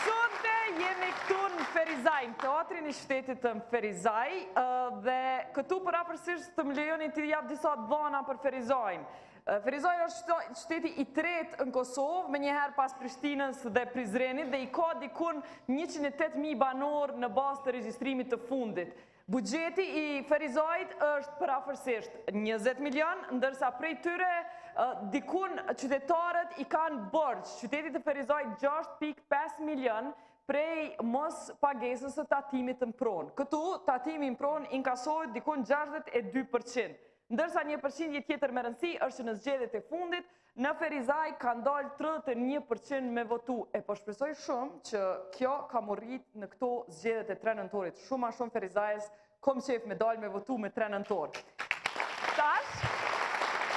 Sonte jemi këtu në Ferizaj, në Teatrin e Qytetit në Ferizaj, dhe këtu përafërsisht të më lejoni t'i jap disa të dhana për Ferizajn. Ferizaj është qyteti i tretë në Kosovë, menjëherë pas Prishtinës dhe Prizrenit, dhe i ka dikun 108.000 banorë në bazë të regjistrimit të fundit. Buxheti i Ferizajt është përafërsisht njëzet milion, ndërsa prej tyre dikun qytetarët i kanë borxh qytetit të Ferizajt gjashtë pikë pesë milion prej mospagesës së tatimit në pronë. Këtu, tatimi në pronë inkasohet dikun gjashtëdhjetë e dy përqind, ndërsa një përqindje tjetër me rëndësi është që në zgjedhjet e fundit Në Ferizaj kanë dalë tridhjetë e një për qind me votu e po shpresoj shumë që kjo ka mu rrit në këto zgjedhjet e tre nëntorit shumë ma shumë ferizajas kom qef me dalë me votu me tre nëntor tash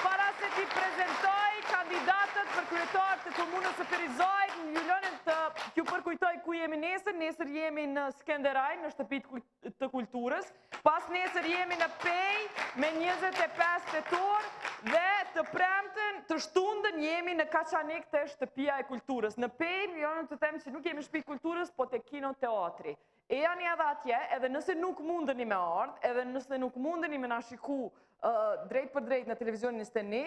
para se t'i prezentoj kandidatët për kryetar të komunës së Ferizajt më lejoni t'ju përkujtoj ku jemi nesër nesër jemi në Skenderaj në shtëpi të kulturës. Pasnesër jemi në Pejë me 25 tetor dhe të premten të shtundën jemi në Kaçanik te shtëpia e kulturës. Në Pejë, më lejoni të them që nuk jemi shpi t'kulturës, po te kinoteatri. Ejani edhe atje, edhe nëse nuk mundeni me ardhë, edhe nëse nuk mundeni me na shiku drejtpërdrejt në televizionin në steni,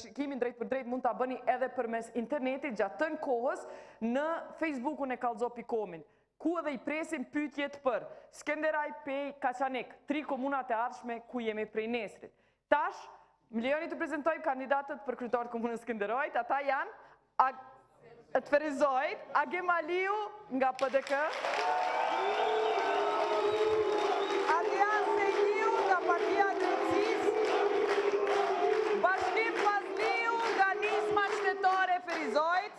shikimin drejtpërdrejt mund ta bëni edhe përmes internetit gjatë tanë kohës në Facebookun e Kallxo pikë com-it. Ku edhe i presim pytjet për, Skenderaj, Pejë, Kaçanik, tri komunat e ardhshme ku jemi prej nesrit. Tash, më lejoni të prezentoj kandidatët për kryetar të komunës së Skenderajt, ata janë, të Ferizaj, Agim Aliu nga PDK, Adrian Sejdiu nga Partia e Drejtësisë, Bashkim Fazliu nga Nisma Qytetare e Ferizajt,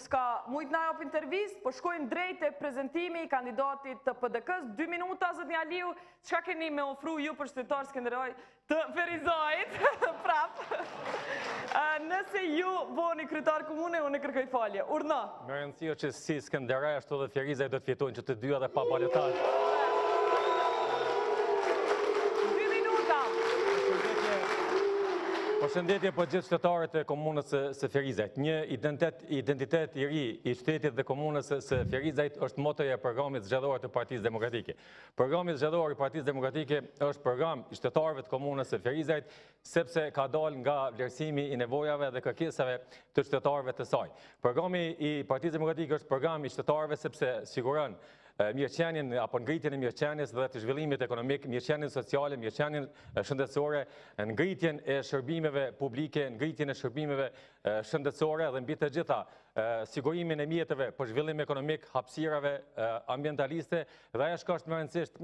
S'ka mujt na jap intervistë, po shkojmë drejt te prezentimi i kandidatit të PDK-së, dy minuta zotni Aliu, çka keni me ofru ju për qytetarë Skenderaj të Ferizajt, prap. Nëse ju boheni kryetar komune, unë kërkoj falje. Urdhno. Me rëndësi është që si Skenderaj ashtu dhe Ferizaj do të fitojnë. Që të dyja dhe pa balotazh. Dy minuta. Përshëndetje për gjithë qytetarët e komunës së Ferizajt. Një identitet i ri i qytetit dhe komunës së Ferizajt është motoja e programit zgjedhor të Partisë Demokratike. Programi zgjedhor i Partisë Demokratike është program i qytetarëve të komunës së Ferizajt sepse ka dalë nga vlerësimi i nevojave dhe kërkesave të qytetarëve të saj. Programi i Partisë Demokratike është program i qytetarëve sepse siguron mirëqenien apo ngritjen e mirëqenies dhe të zhvillimit ekonomik, mirëqenien sociale, mirëqenien shëndetësore, ngritjen e shërbimeve publike, ngritjen e shërbimeve shëndetësore dhe mbi të gjitha sigurimin e mjetëve për zhvillim ekonomik, hapësirave ambientaliste dhe ajo që është më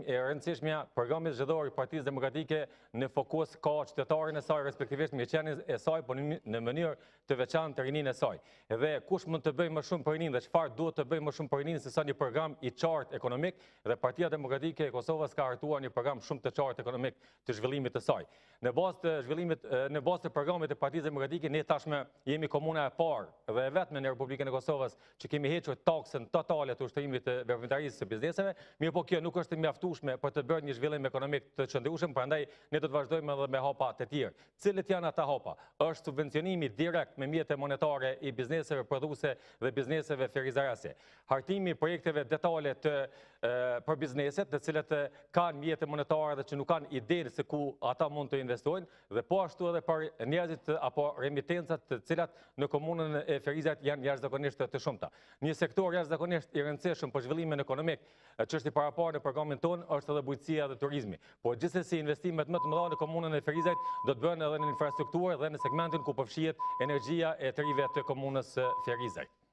e rëndësishmja, programi zgjedhor i Partisë Demokratike në fokus ka qytetarin e saj, respektivisht mirëqenien e saj, po në mënyrë të veçantë rininë e saj. Dhe kush mund të bëjë më shumë për rininë dhe çfarë duhet të bëjmë më shumë për rininë se sa një program i qartë ekonomik dhe Partia Demokratike e Kosovës ka hartuar një program shumë të qartë ekonomik të zhvillimit të saj. Në bazë të programit të Partisë Demokratike, ne tashmë jemi komuna e parë dhe e vetme në Republikën e Kosovës që kemi hequr taksën totale të ushtrimit të veprimtarisë së bizneseve, mirëpo kjo nuk është e mjaftueshme për të bërë një zhvillim ekonomik të qëndrueshëm, prandaj ne do të vazhdojmë edhe me hapa të tjerë. Cilat janë ata hapa? Është subvencionimi direkt me mjete monetare i bizneseve prodhuese dhe bizneseve ferizarase. Hartimi i projekteve detale për bizneset, të cilat kanë mjete monetare dhe që nuk kanë idenë se ku ata mund të investojnë, dhe po ashtu edhe për njerëzit apo remitencat të cilat në komunën e Ferizajt janë jashtëzakonisht të shumta. Një sektor jashtëzakonisht i rëndësishëm për zhvillimin ekonomik që është i paraparë në programin tonë është edhe bujqësia dhe turizmi. Por gjithsesi investimet më të mëdha në komunën e Ferizajt do të bëhen edhe në infrastrukturë dhe në segmentin ku përfshihet energjia e të rinjve të komunës së Ferizajt.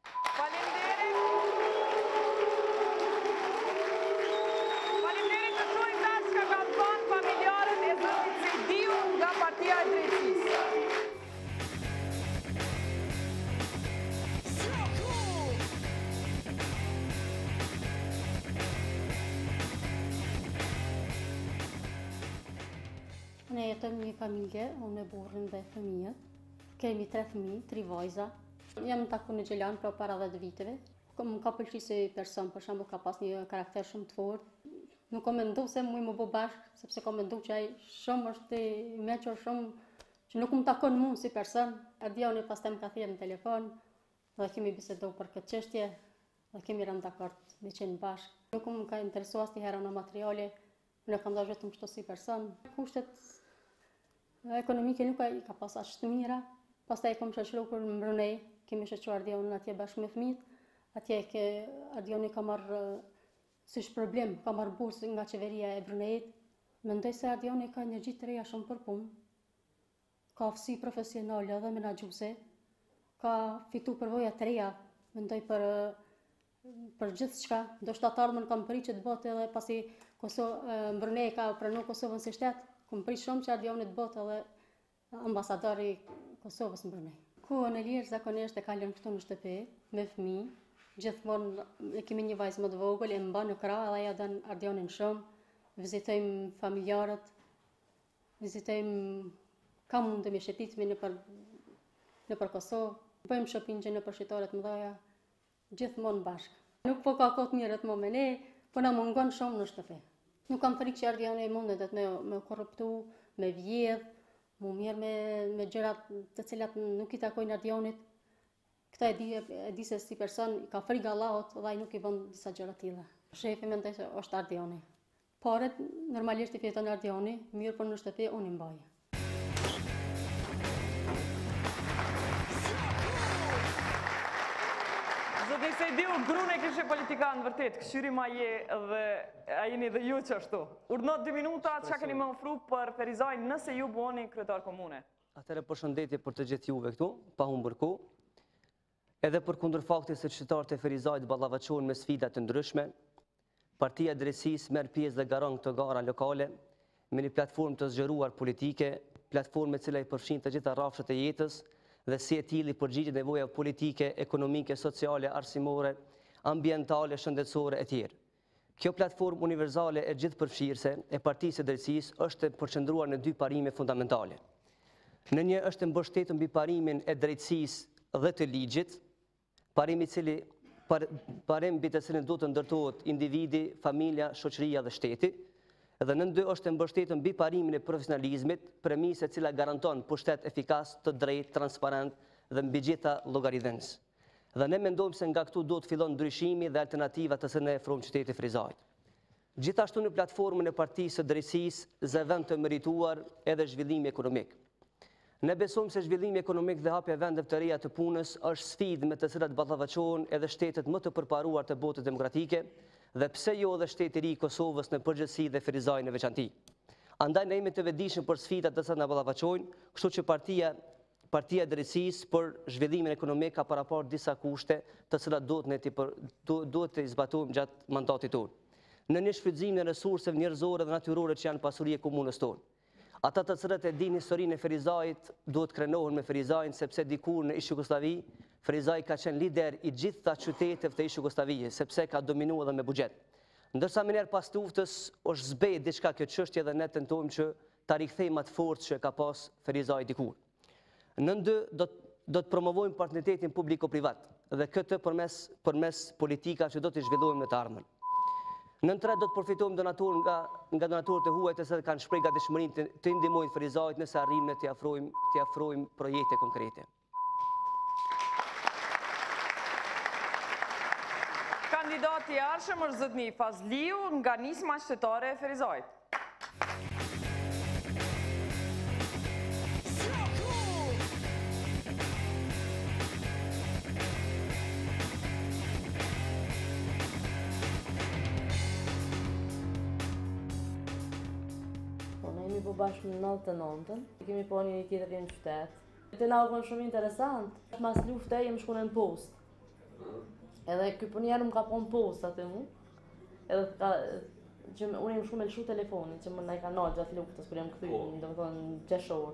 Ne jetojmë një familje, unë me burrin dhe fëmijët. Kemi tre fëmijë, tri vajza, Jemi taku në Gjilan pra para dhjetë viteve. Më ka pëlqy si person, për shembull ka pas një karakter shumë të fort. Nuk kam mendu se mund me u bo bashkë, sepse kam mendu që ai shumë është i mençur shumë, që nuk më takon mu si person. Ardioni pastaj më ka thirrë në telefon, dhe kemi bisedu për këtë çështje, dhe kemi ranë dakord me qenë bashkë. Nuk më ka interesu asnjëherë ana materiale, E kam dashur vetëm kështu si person. Kushtet ekonomike nuk i ka pas aq të mira. Pastaj e kam shoqëruar kur në Brunei, kemi shoqëruar Ardionin atje bashkë me fëmijët. Atje ke Ardioni ka marrë si shpërblim, ka marrë bursë nga qeveria e Bruneit. Mendoj se Ardioni ka energji të reja shumë për punë. Ka aftësi profesionale dhe menaxhuese. Ka fitu përvoja të reja, mendoj për për gjithçka, ndoshta të ardhmen kam prit që të bëhet edhe pasi Kosovë, Brunei ka pranuar Kosovën si shtet, kam prit shumë që Ardiani të bëhet edhe ambasador i Kosovës në Brunei. Kohën e lirë zakonisht e kalon këtu në shtëpi, me fëmi, gjithmonë e kemi një vajzë më të vogël, e mba në krah edhe ajo don Ardianin shumë. Vizitojmë familjarët, vizitojmë ka mundemi shëtitmi nëpër nëpër Kosovë, bëjmë shopping nëpër shitoret e mëdhaja, Gjithmonë bashkë. Nuk po ka kohë të merret mo me ne, po na mungon shumë në shtëpi. Nuk kam frikë që Ardiani mundet edhe me u korruptu, me vjedhë, m'u marrë me gjëra të cilat nuk i takojnë Ardianit. Këta e di, e di se si person ka frikë Allahun dhe ai nuk i bën disa gjëra të tilla. Shefi mendoj se është Ardiani. Paret normalisht i fiton Ardiani, mirëpo në shtëpi unë i mbaj. Zoti Sejdiu, gruen e kishe politikane të vërtetë, kqyrim a je dhe a jeni dhe ju qashtu. Urdhno 2 minuta, çka keni me ofru për Ferizaj nëse ju boheni kryetar komune? Atëherë përshëndetje për të gjithë juve këtu, pa humbur kohë. Edhe përkundër faktit se qytetarët e Ferizajt ballafaqohen me sfida të ndryshme, Partia e Drejtësisë merr pjesë dhe garon në këto gara lokale me një platformë të zgjeruar politike, platformë e cila i përfshin të gjitha rrafshet e jetës dhe si e tillë i përgjigjet nevojave politike, ekonomike, sociale, arsimore, ambientale, shëndetësore etj. Kjo platformë universale e gjithëpërfshirëse e Partisë së Drejtësisë është e përqendruar në dy parime fundamentale. Nën një është e mbështetur mbi parimin e drejtësisë dhe të ligjit, parim i cili parim mbi të cilin duhet të ndërtohet individi, familja, shoqëria dhe shteti, dhe nën dy është e mbështetur mbi parimin e profesionalizmit, premisë e cila garanton pushtet efikas, të drejtë, transparent dhe mbi gjitha llogaridhënës. Dhe ne mendojmë se nga këtu duhet të fillon ndryshimi dhe alternativa të cilën e ofrojmë qytetit të Ferizajt. Gjithashtu në platformën e partisë së drejtësisë zë vend të merituar edhe zhvillimi ekonomik. Ne besojmë se zhvillimi ekonomik dhe hapja e vendeve të reja të punës është sfidë me të cilat ballafaqohen edhe shtetet më të përparuar të botës demokratike dhe pse jo edhe shteti ri i Kosovës në përgjithësi dhe Ferizaj në veçanti. Andaj ne jemi të vetëdijshëm për sfidat të cilat na ballafaqojnë, kështu që partia Partia e Drejtësisë për zhvillimin ekonomik ka paraparë disa kushte, të cilat duhet ne t'i për, duhet t'i zbatojmë gjatë mandatit tonë. Nën një shfrytëzimin e resurseve njerëzore dhe natyrore që janë pasuri e komunës tonë. Ata të cilët e dinë historinë e Ferizajit duhet të krenohen me Ferizajin sepse dikur në ish-Jugosllavi Ferizaj ka qenë lider i gjitha qyteteve të ish-Jugosllavisë sepse ka dominu edhe me buxhet. Ndërsa menjëherë pas luftës është zbe diçka kjo çështje dhe ne tentojmë që ta rikthejmë atë forcë që e ka pas Ferizaji dikur. Nën dy do të do të promovojmë partneritetin publiko-privat dhe këtë përmes përmes politikave që do të zhvillojmë në të ardhmen. Nën tre do të përfitojmë donatorë nga nga donatorët e huaj të cilët kanë shprehë gatishmërinë të, t'i ndihmojnë Ferizajt nëse arrijmë të afrojmë të afrojmë projekte konkrete. Kandidati i ardhshëm është zotni Fazliu nga Nisma Qytetare e Ferizajt. Po, ne jemi po bashkë në nëllë të nëntën, kemi po një një tjetër një qytet. Te na u bën shumë interesant. Mas lufte jem shkuar në postë. Edhe ky punjer më ka pa në postë atje mu. Edhe të ka që unë jam shku me lëshu telefonin që më na i kanë nalë gjatë luftës kur jam kthy, po. domethënë qershor.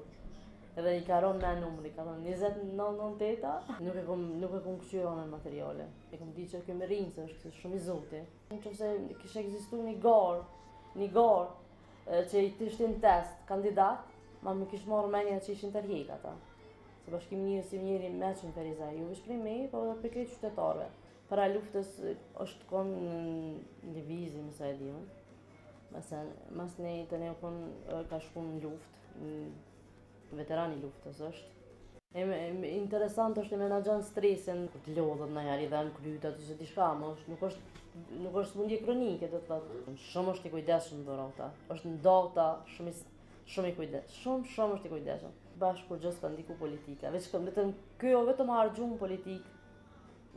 Edhe i ka rënë në numri, ka thënë 20998. Nuk e kam nuk e kam kqyrë anën materiale. E kam ditë se ky mbrrin se është shumë i zoti. Nëse kishte ekzistuar një garë, një garë Që i kishin në test kandidatët, ma më kish marrë menja që ishin tërhjek ata. Se Bashkimi njihet si njeri i meçëm në Ferizaj, jo veç prej meje, po edhe prej krejt qytetarëve. Para luftës është konë në Lëvizje, me sa e di unë. Masanej, masanej te ne konë ka shku në luftë, Veteran i luftës është. Interesant është e menaxhon stresin, kur të lodhet niherë i dhem kryt, se diçka, më është, nuk është, nuk është smundje kronike, do të thotë. Shumë është i kujdesshëm dhe rota, është në dota, shumë, shumë i kujdesshëm, shumë, shumë është i kujdesshëm. Bashkë kurgjo s'ka ndiku politika, veç ka vetëm, ky vetëm harxhon n'politikë,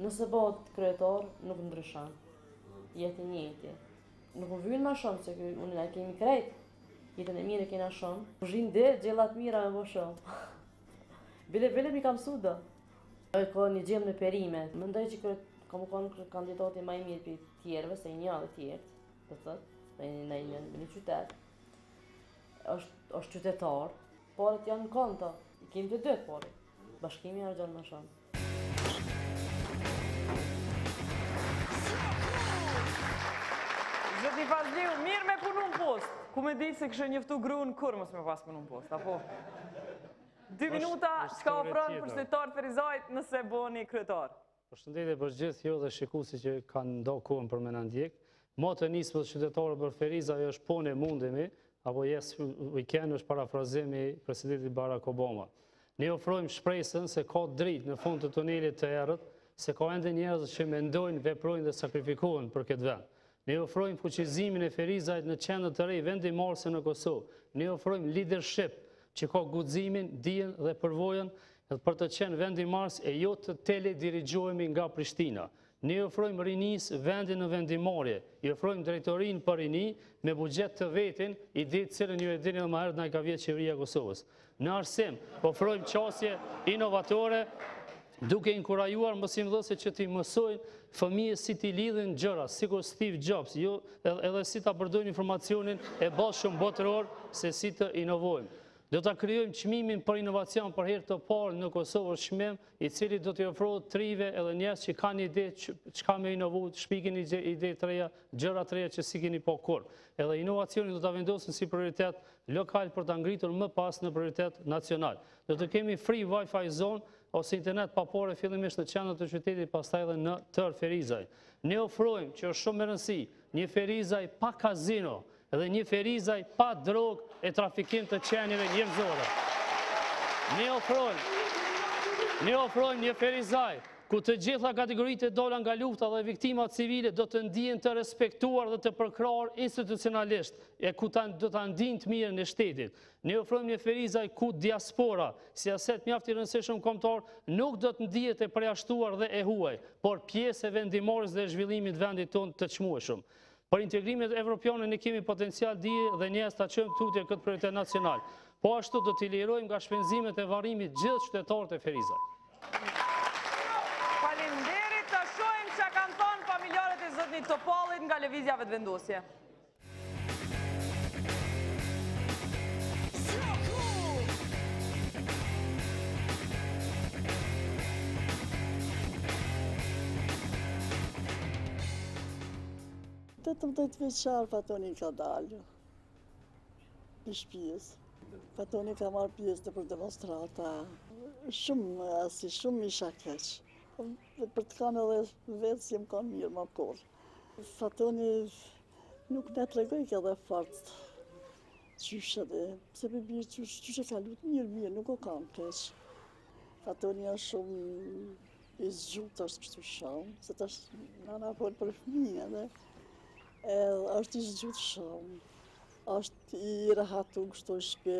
nëse bëhet kryetar, nuk ndryshon, jet i njëjti. Nuk më vyn ma shumë, se na i kemi krejt, Jetën e mirë e kena shumë. Kuzhinë din gjella t'mira me bo shumë. Bile, bile m'i ka mësu do. E ka një gjellë me perime. Mendoj që ky ka me konë kandidati ma i mirë prej tjerëve, se një dhe tjertë, dhe të dhe një në një në një qytet. është, është qytetar. Paret janë në konto. I kemi të dytë paret. Bashkimi harxhon më shumë. Zoti Fazliu, mirë me punu në postë. Ku me ditë s'e kishe njoftu grun, kur mos me pas punu në postë, apo? Dy minuta, çka ofroni për qytetarët e Ferizajt nëse boheni kryetar? Përshëndetje për gjithë ju dhe shikuesit që kanë nda kohën për me na ndjek. Motoja e Nismës Qytetare për Ferizaj është po ne mundemi, apo yes we can është parafrazim i presidentit Barack Obama. Ne ofrojmë shpresën se ka dritë në fund të tunelit të errët, se ka ende njerëz që mendojnë, veprojnë dhe sakrifikohen për këtë vend. Ne ofrojmë fuqizimin e Ferizajt në qendrën e re vendimmarrëse në Kosovë. Ne ofrojmë lidership që ka guximin, dijen dhe përvojën për të qenë vendimmarrës e jo të teledirigjohemi nga Prishtina. Ne ofrojmë rinisë vendin në vendimmarrje, i ofrojmë drejtorinë për rini me buxhet të vetin, ide të cilën ju e dini edhe më herët na i ka vjedhë Qeveria e Kosovës. Në arsim, ofrojmë qasje inovatore, duke inkurajuar mësimdhënësit që t'i mësojnë fëmijës si t'i lidhin gjërat, sikur Steve Jobs, jo edhe si ta përdojnë informacionin e bollshëm botëror se si të inovojmë. Do ta krijojmë çmimin për inovacion për herë të parë në Kosovë, çmim, i cili do t'i ofrohet të rinjve edhe njerëzve që kanë ide çka me inovu, shpikin ide të reja, gjëra të reja që s'i keni pa kurrë. Edhe inovacionin do ta vendosim si prioritet lokal për ta ngritur më pas në prioritet nacional. Do të kemi free Wi-Fi zone ose internet pa pare fillimisht në qendër të qytetit pastaj edhe në tërë Ferizaj. Ne ofrojmë që është shumë me rëndësi një Ferizaj pa kazino dhe një Ferizaj pa drogë e trafikim të qenieve njerëzore. Ne ofrojmë një Ferizaj ku të gjitha kategoritë e dala nga lufta dhe viktimat civile do të ndihen të respektuar dhe të përkrahur institucionalisht. e ku ata do ta ndiejnë të mirën e shtetit. Ne ofrojmë një Ferizaj ku diaspora, si aset mjaft i rëndësishëm kombëtar, nuk do të ndihet e përjashtuar dhe e huaj, por pjesë e vendimmarrjes dhe zhvillimit të vendit tonë të çmueshëm. Për integrimet evropiane ne kemi potencial dije dhe njerëz ta çojmë tutje këtë prioritet nacional. Po ashtu do t'i lirojmë nga shpenzimet e varrimit të gjithë qytetarët e Ferizajt. Faleminderit, ta shohim çka kanë thënë familjarët e zotnit Topallit nga Lëvizja Vetëvendosje. Tetëmbëdhjetë vjeçar, Fatoni ka dalë prej shpisë. Fatoni ka marrë pjesë nëpër demonstrata. Shumë, asi shumë isha keq. Për të, kam edhe vetë se s'kam me e pa kurrë. Fatoni nuk na tregojke edhe fort. Qysh edhe, pse me bje qysh, qysh e ka lutë mirë, mirë, nuk u kanë keq. Fatoni është shumë i zgjut, është kështu shumë, se tash nana fol për fmi edhe, edhe është i zgjut shumë, është i rahatum kështu n'shpi,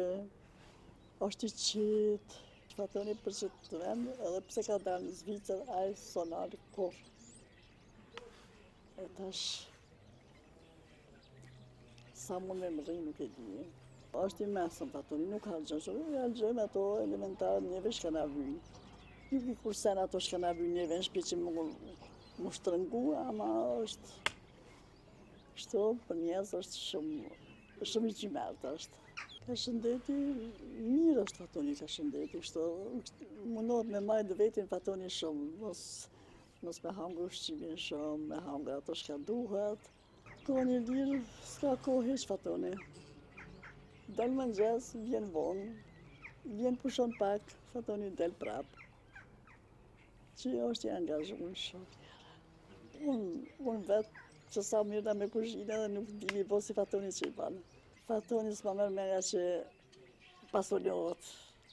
është i qetë, Fatoni për qet vend, edhe pse ka dalë në Zvicër, a e sonarë kohë. E tash, sa mund me mbërri nuk e di. Po është i mesëm, Fatoni nuk ha, që nuk halë gjënë ato elementarë neve shka na vyn. Nuk i kursen ato shka na vyn neve në shpi që me, me shtrëngu, ama është... Ashtu, për njerëz është shumë, shumë i xhymert është. Kah shëndeti, mirë është Fatoni kah shëndeti, ashtu, mundohet me majtë veten Fatoni shumë, mos Mos me hangër ushqimin shumë, me hangër ato shka duhet. Kohën e lirë, s'ka kohë hiç Fatoni. Del mëngjes, vjen vonë, vjen pushon pak, Fatoni del prapë. Që jo është i angazhun shumë tjera. Unë un vetë që s'a merrna me kuzhinë dhe nuk di m'i bo si Fatoni që i banë. Fatoni s'ma merr menja që pasonohet,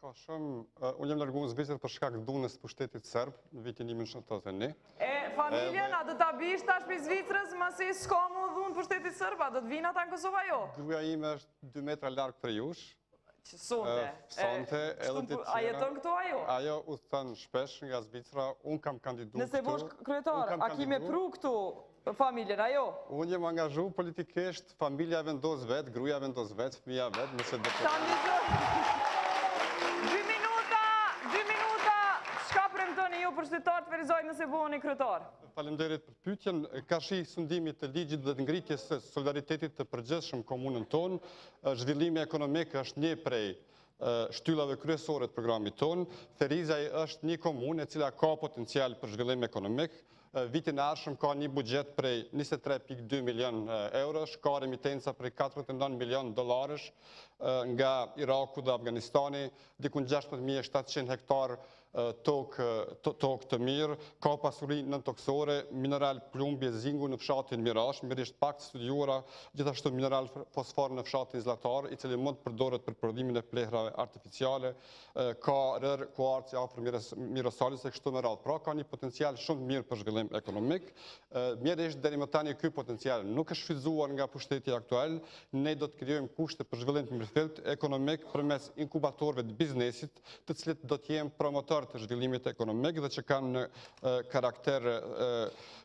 Ka shumë, unë jam largu në Zvicër për shkak të dhunës s'pushtetit serb në vitin 1991. E, familjen, a do ta bish tash prej Zvicrës, masi s'ka mo dhunë t'pushtetit serb, a do të vijnë ata në Kosovë a jo? Gruja ime është 2 metra larg prej jush. Veç sonte. Sonte, edhe të tjera. A jeton këtu a jo? Ajo udhëton shpesh nga Zvicra, unë kam kandidu këtu. Nëse bohesh kryetar, a ki me pru këtu familjen, a jo? Unë jam angazhu politikisht Familja vendos vetë, gruja vendos vetë, fëmija vetë, nëse dhe të Dy minuta, dy minuta, shka premtoni ju për qytetarët e Ferizajt nëse bëheni kryetar? Falemderit për pyetjen, krahas sundimit të ligjit dhe të ngritjes së solidaritetit të përgjithshëm në komunën tonë, zhvillimi ekonomik është një prej shtyllave kryesore të programit tonë, Ferizaj është një komunë e cila ka potencial për zhvillim ekonomik, Vitin e ardhshëm ka një buxhet prej njëzet e tre pikë dy milionë eurosh, ka remitenca prej katëdhjetë e nëntë milionë dollarësh nga Iraku dhe Afganistani, dikun gjashtëmbëdhjetë mijë e shtatëqind hektarë tokë të, tokë të mirë, ka pasuri nëntokësore, mineral plumbi e zinku në fshatin Mirash, mjerisht pak të studiuara, gjithashtu mineral fosfor në fshatin Zllatar, i cili mund të përdoret për prodhimin e plehrave artificiale, ka rërë kuarci afër Mirosalës e kështu me radhë. Pra ka një potencial shumë të mirë për zhvillim ekonomik. Mjerisht deri më tani ky potencial nuk është shfrytëzuar nga pushteti aktual. Ne do të krijojmë kushte për zhvillim të mirëfilltë ekonomik përmes inkubatorëve të biznesit të cilët do të jenë promotorë të zhvillimit ekonomik dhe që kanë një karakter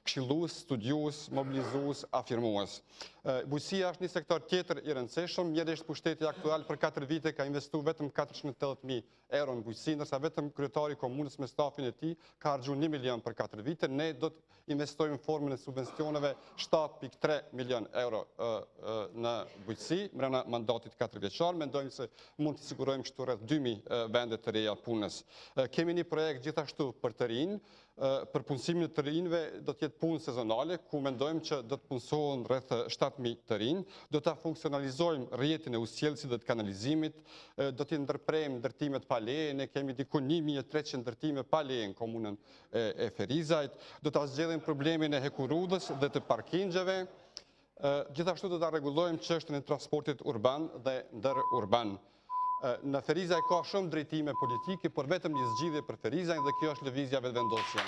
këshillues, studiues, mobilizues, afirmues. Bujqësia është një sektor tjetër i rëndësishëm, mjerisht pushteti aktual për 4 vite ka investu vetëm 480.000 euro në bujqësi, nërsa vetëm kryetari i komunës me stafin e tij ka harxhu 1 milion për 4 vite, ne do të investojmë në formën e subvencioneve 7.3 milion euro në bujqësi, mrena mandatit 4 vjeçar, mendojmë se mund të sigurojmë kështu rreth 2.000 vende të reja të punës. Kemi një projekt gjithashtu për të rinjtë, Për punësimin e të rinjve do të jetë punë sezonale, ku mendojmë që do të punësohen rreth 7.000 të rinj, do ta funksionalizojmë rrjetin e ujësjellësit dhe të kanalizimit, do t'i ndërprejmë ndërtimet pa leje, ne kemi diku 1.300 ndërtime pa leje në komunën e Ferizajt, do ta zgjidhim problemin e hekurudhës dhe të parkingjeve, gjithashtu do ta rregullojmë çështjen e transportit urban dhe ndërurban. Në Ferizaj ka shumë drejtime politike, por vetëm një zgjidhje për Ferizajn dhe kjo është Lëvizja Vetëvendosje.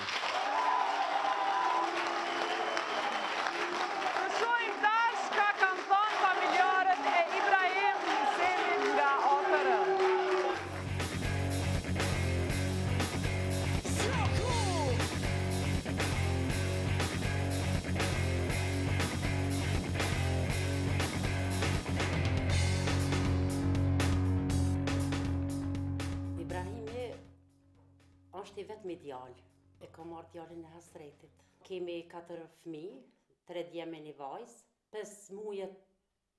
Ibrahimi është i vetmi djalë, e ka marrë djalin e hasretit. Kemi katër fmi, tre djeme një vajzë, pes mujet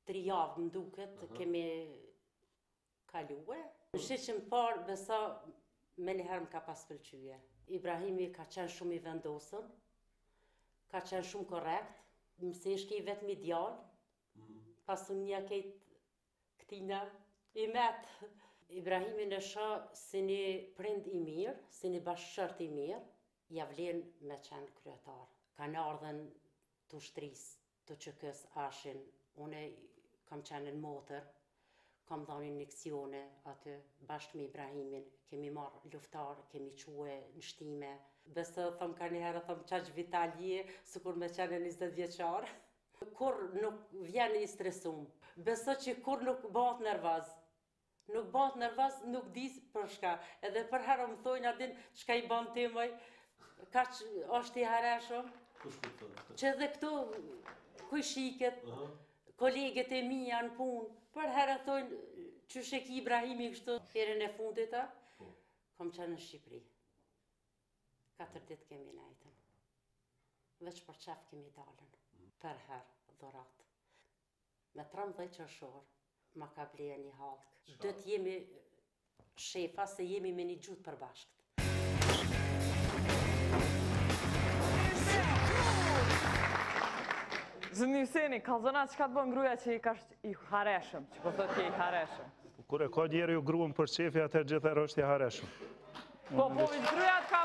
tri javë më duket, kemi kalue. Në shiqim të parë besa menjëherë më ka pas pëlqye. Ibrahimi ka qenë shumë i vendosur, ka qenë shumë korrekt, pse ishke i vetmi djalë, pasuria krejt këtina i met. Ibrahimi e shoh si një prind i mirë, si një bashkëshort i mirë, ja vlen me qenë kryetar. Kanë ardhën të ushtris, të UÇK-së ishin, unë kam qenë motër, kam dhënë injeksione aty, bashkë me Ibrahimin, kemi marrë luftarë, kemi çue në Shtime. Besa, thom kanjëherë, thom qaq vital je, sikur me qenë 20 vjeçar. Kur nuk vjen i stresum, besa që kurrë nuk bëhet nervoz. Nuk bëhet nervoz nuk di për çka edhe përherë më thojnë a din çka i bën ti moj kaq është i hareshëm kush po thon që edhe këtu kojshiket koleget e mia në punë përherë thojnë qysh e ki Ibrahimin kështu herën e fundit a po. kom qenë në Shqipëri katër ditë kemi nejtën veç për qef kemi dalën përherë dhurata me trembëdhjetë qershor ma ka ble ni hallkë do të jemi shefa se jemi me një gjuhë të përbashkët Zotni Hyseni, kallzona çka të bën gruja që kaq i hareshëm, që po thot që i hareshëm. Kur e ka njeriu gruen për qefi, atëherë gjithherë është i hareshëm. Po, po, gruja t'ka...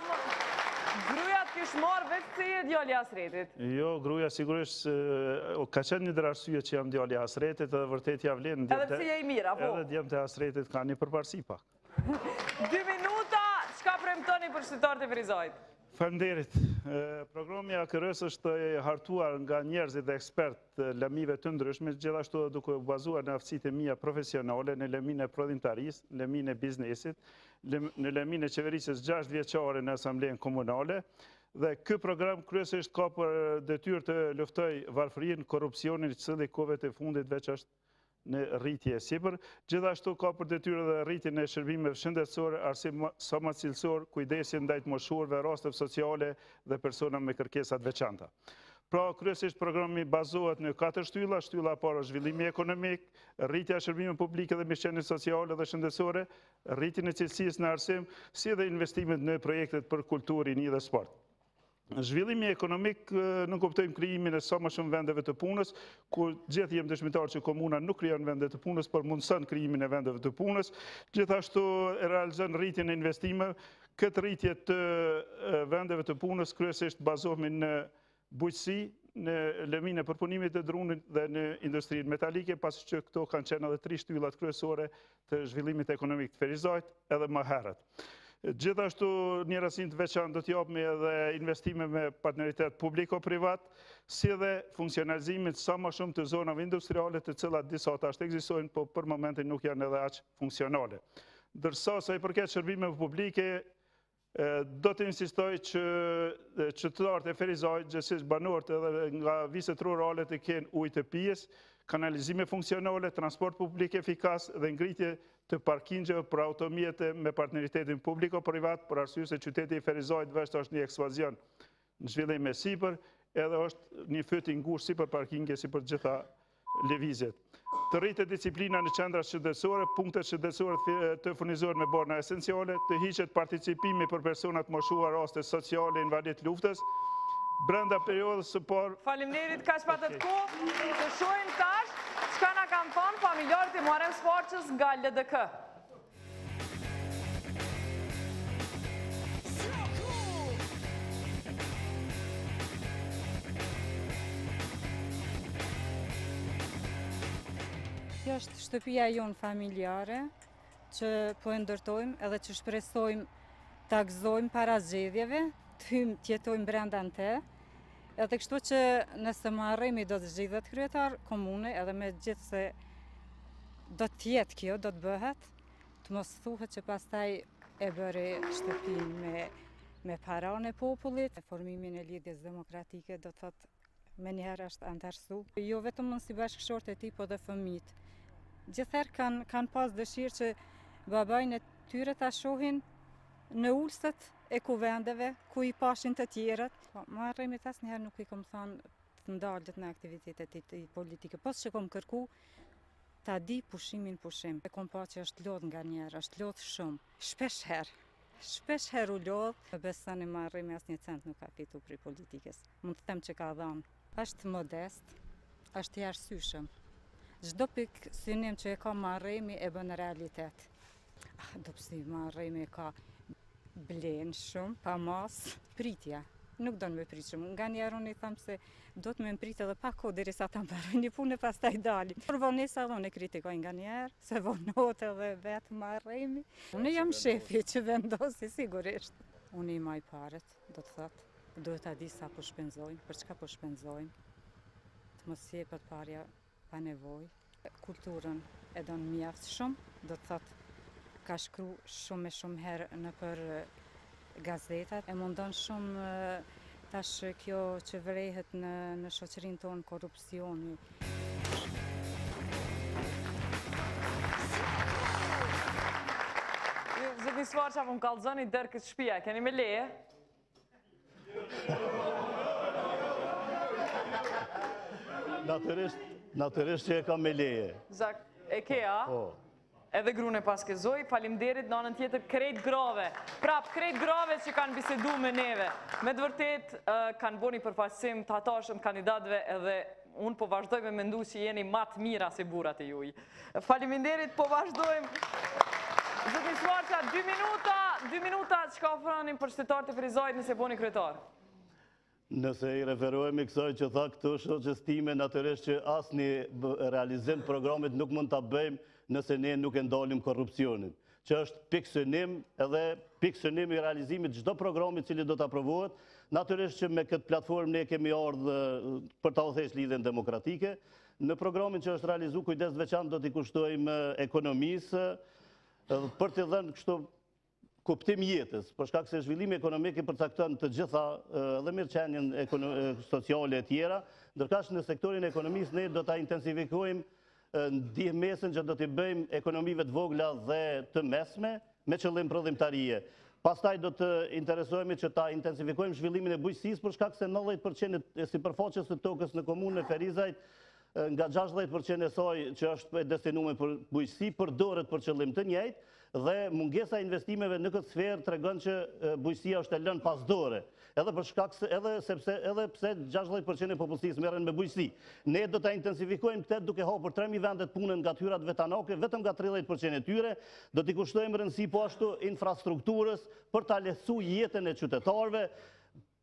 Gruja t'kish marrë vetëm se je djali hasretit. Jo, gruja sigurisht, ka qenë një ndër arsye që jam djali hasretit edhe vërtet ia vlen. Edhe pse je i mirë, po. Edhe djemtë e hasretit ka një përparësi pak. Dy minuta, çka premtoni për qytetarët e Ferizajt? Faleminderit, programi i AKR-së është hartuar nga njerëzit dhe ekspertë të lëmive të ndryshme, gjithashtu dhe duke u bazuar në aftësitë e mia profesionale, në lëminë e prodhimtarisë, në lëminë e biznesit, në lëminë e qeverisjes gjashtë vjeçare në asamblenë komunale, dhe ky program kryesisht ka për detyrë të luftojë varfërinë, korrupcionin, që i cili kohëve të fundit veç është në rritje e sipër, gjithashtu ka për detyrë dhe rritjen e shërbimeve shëndetësore, arsim sa ma cilësor, kujdesin ndaj të moshuarve, rasteve sociale dhe persona me kërkesa të veçanta. Pra, kryesisht programi bazohet në katër shtylla, shtylla e parë zhvillimi ekonomik, rritja e shërbimeve publike dhe mirëqenies sociale dhe shëndetësore, rritjen e cilësisë në arsim, si dhe investimet në projektet për kulturë, rini dhe sport. Zhvillimi ekonomik nënkuptojmë krijimin e sa më shumë vendeve të punës, ku gjithë jem dëshmitarë që komuna nuk krijon vende të punës, por mundëson krijimin e vendeve të punës, gjithashtu e realizon rritjen e investimeve, këtë rritje të vendeve të punës kryesisht bazohemi në bujqësi, në lëminë e përpunimit të drunit dhe në industrinë metalike, pasi që këto kanë qenë edhe tri shtyllat kryesore të zhvillimit ekonomik të Ferizajt edhe më herët. Gjithashtu një rëndësi të veçantë do t'japmi edhe investimeve me partneritet publiko-privat, si dhe funksionalizimit sa ma shumë të zonave industriale të cilat disa tash ekzistojnë, po për momentin nuk janë edhe aq funksionale. Ndërsa sa i përket shërbimeve publike, Do të insistoj që qytetarët e Ferizajt, gjithsesi banorët edhe nga viset rurale të kenë ujë të pijes, kanalizime funksionale, transport publik efikas dhe ngritje të parkingjeve për automjete me partneritetin publiko-privat për arsye se qyteti i Ferizajt veç është në një ekspansion Në zhvillim e sipër, edhe është një fyt i ngushtë si për parkingje si për gjitha lëvizjet. Të rritet disiplina në qendrat shëndetësore, punktet shëndetësore të furnizohen me barna esenciale, të hiqet participimi për persona të moshuar raste sociale invalidë të luftës, brenda periodës së parë. Faleminderit, kaq patët kohë. Të shohim tash çka na kanë thënë familjarët e Muharrem Svarqës nga LDK. Kjo është shtëpia jonë familjare që po e ndërtojmë edhe që shpresojmë ta gëzojmë para zgjedhjeve, të hymë të jetojmë brenda në te, Edhe kështu që nëse Muharremi do të zgjidhet kryetar komune edhe me gjithë se do të jetë kjo, do të bëhet, të mos thuhet që pastaj e bëri shtëpinë me, me paranë e popullit. Me formimin e Lidhjes Demokratike do të thotë menjëherë është anëtarësu. Jo vetëm unë si bashkëshorte e tij, po dhe fëmijët. Gjithherë kanë pas dëshirë që babajnë e tyre ta shohin Në ulëset e kuvendeve, ku i pashin të tjerët, po, Muharremit asnjëherë nuk i kom thonë të ndalet në aktivitetet politike. Pos që kom kërku, ta di pushimin pushim. E kom pa që është lodh nganjëherë, është lodh shumë. Shpesh herë, shpesh herë u lodh, më besoni, Muharremi asnjë cent nuk ka fitu prej politikës. Mund të them që ka dhanë. Është modest, është i arsyeshëm. Çdo pikësynim që e ka Muharremi e bën realitet. Ah, dobësi Muharremi ka, blen shumë pa masë. Pritja. Nuk don me pritë shumë. Nganjëherë unë i tham se duhet me më pritë edhe pak derisa të mbaroj një punë e pastaj dalim. Por vonesa edhe unë e kritikoj nganjëherë, se vonohet edhe vetë Muharremi. Unë jam shefi që vendosi sigurisht. Unë i maj paret. do të thotë, duhet ta di sa po shpenzojnë, për çka po shpenzojnë, të mos jepet parja pa nevojë. Kulturën e don mjaft shumë, do të thotë, ka shkru shumë e shumë herë nëpër gazetat, e mundon shumë tash kjo që vërehet në, në shoqërinë tonë korrup, korrupsioni. Zotni Svarqa, a po m'kallëzoni për këtë shpi, a e keni me leje? Natyrisht, natyrisht që e kam me leje. Sakt e ke, a? Po. Edhe grun e paske zojë, faleminderit në anën tjetër krejt grave. Prap krejt grave që kanë bisedu me neve. Me të vërtetë kanë bo një përfaqësim të hatashëm kandidatëve edhe unë po vazhdoj me mendu që jeni ma të mira se burrat e juj. Faleminderit, po vazhdojmë. Zotni Svarqa, dy minuta, dy minuta çka ofroni për qytetarët e Ferizajt nëse boheni kryetar. Nëse i referohemi kësaj që tha këtu shoqes time, natyrisht që asnjë realizim të programit nuk mund ta bëjmë nëse ne nuk e ndalim korrupsionin, që është pikësynim edhe pikësynim i realizimit të çdo programi i cili do të aprovohet. Natyrisht që me këtë platformë ne kemi ardhë për ta udhëheqë Lidhjen Demokratike. Në programin që është realizu kujdes të veçantë do t'i kushtojmë ekonomisë për t'i dhënë kështu kuptim jetës, për shkak se zhvillimi ekonomik i përcakton të gjitha dhe mirëqenien sociale e tjera, ndërkaq në sektorin e ekonomisë ne do ta intensifikojmë ndihmesën që do t'i bëjmë ekonomive të vogla dhe të mesme me qëllim prodhimtarie. Pastaj do të interesohemi që ta intensifikojmë zhvillimin e bujqësisë për shkak se 90% e sipërfaqes së tokës në komunën e Ferizajt nga gjashtëdhjetë për qind e saj që është e destinume për bujqësi përdoret për qëllim të njëjtë dhe mungesa e investimeve në këtë sferë tregon që bujqësia është e lënë pas dore, edhe për shkak se edhe sepse edhe pse gjashtëdhjetë për qind e popullsisë merren me bujqësi. Ne do ta intensifikojmë këtë duke hapur tre mijë vende të punës nga të hyrat vetanake, vetëm nga tridhjetë për qind e tyre, do t'i kushtojmë rëndësi po ashtu infrastrukturës për ta lehtësuar jetën e qytetarëve,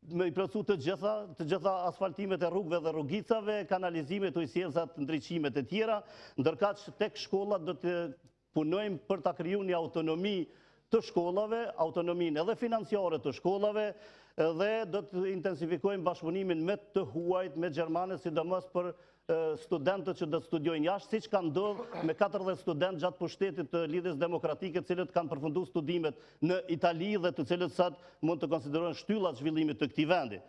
me i plotësu të gjitha, të gjitha asfaltimet e rrugëve dhe rrugicave, kanalizimet, ujësjellësat, ndriçimet e tjera, ndërkaq tek shkollat do të punojmë për ta kriju një autonomi të shkollave, autonominë edhe financiare të shkollave, dhe do të intensifikojmë bashkëpunimin me të huajt, me gjermanët, sidomos për studentët që do të studiojnë jashtë, siç ka ndodhur me 40 studentë gjatë pushtetit të Lidhjes Demokratike, të cilët kanë përfunduar studimet në Itali dhe të cilët sot mund të konsiderohen shtylla të zhvillimit të këtij vendi.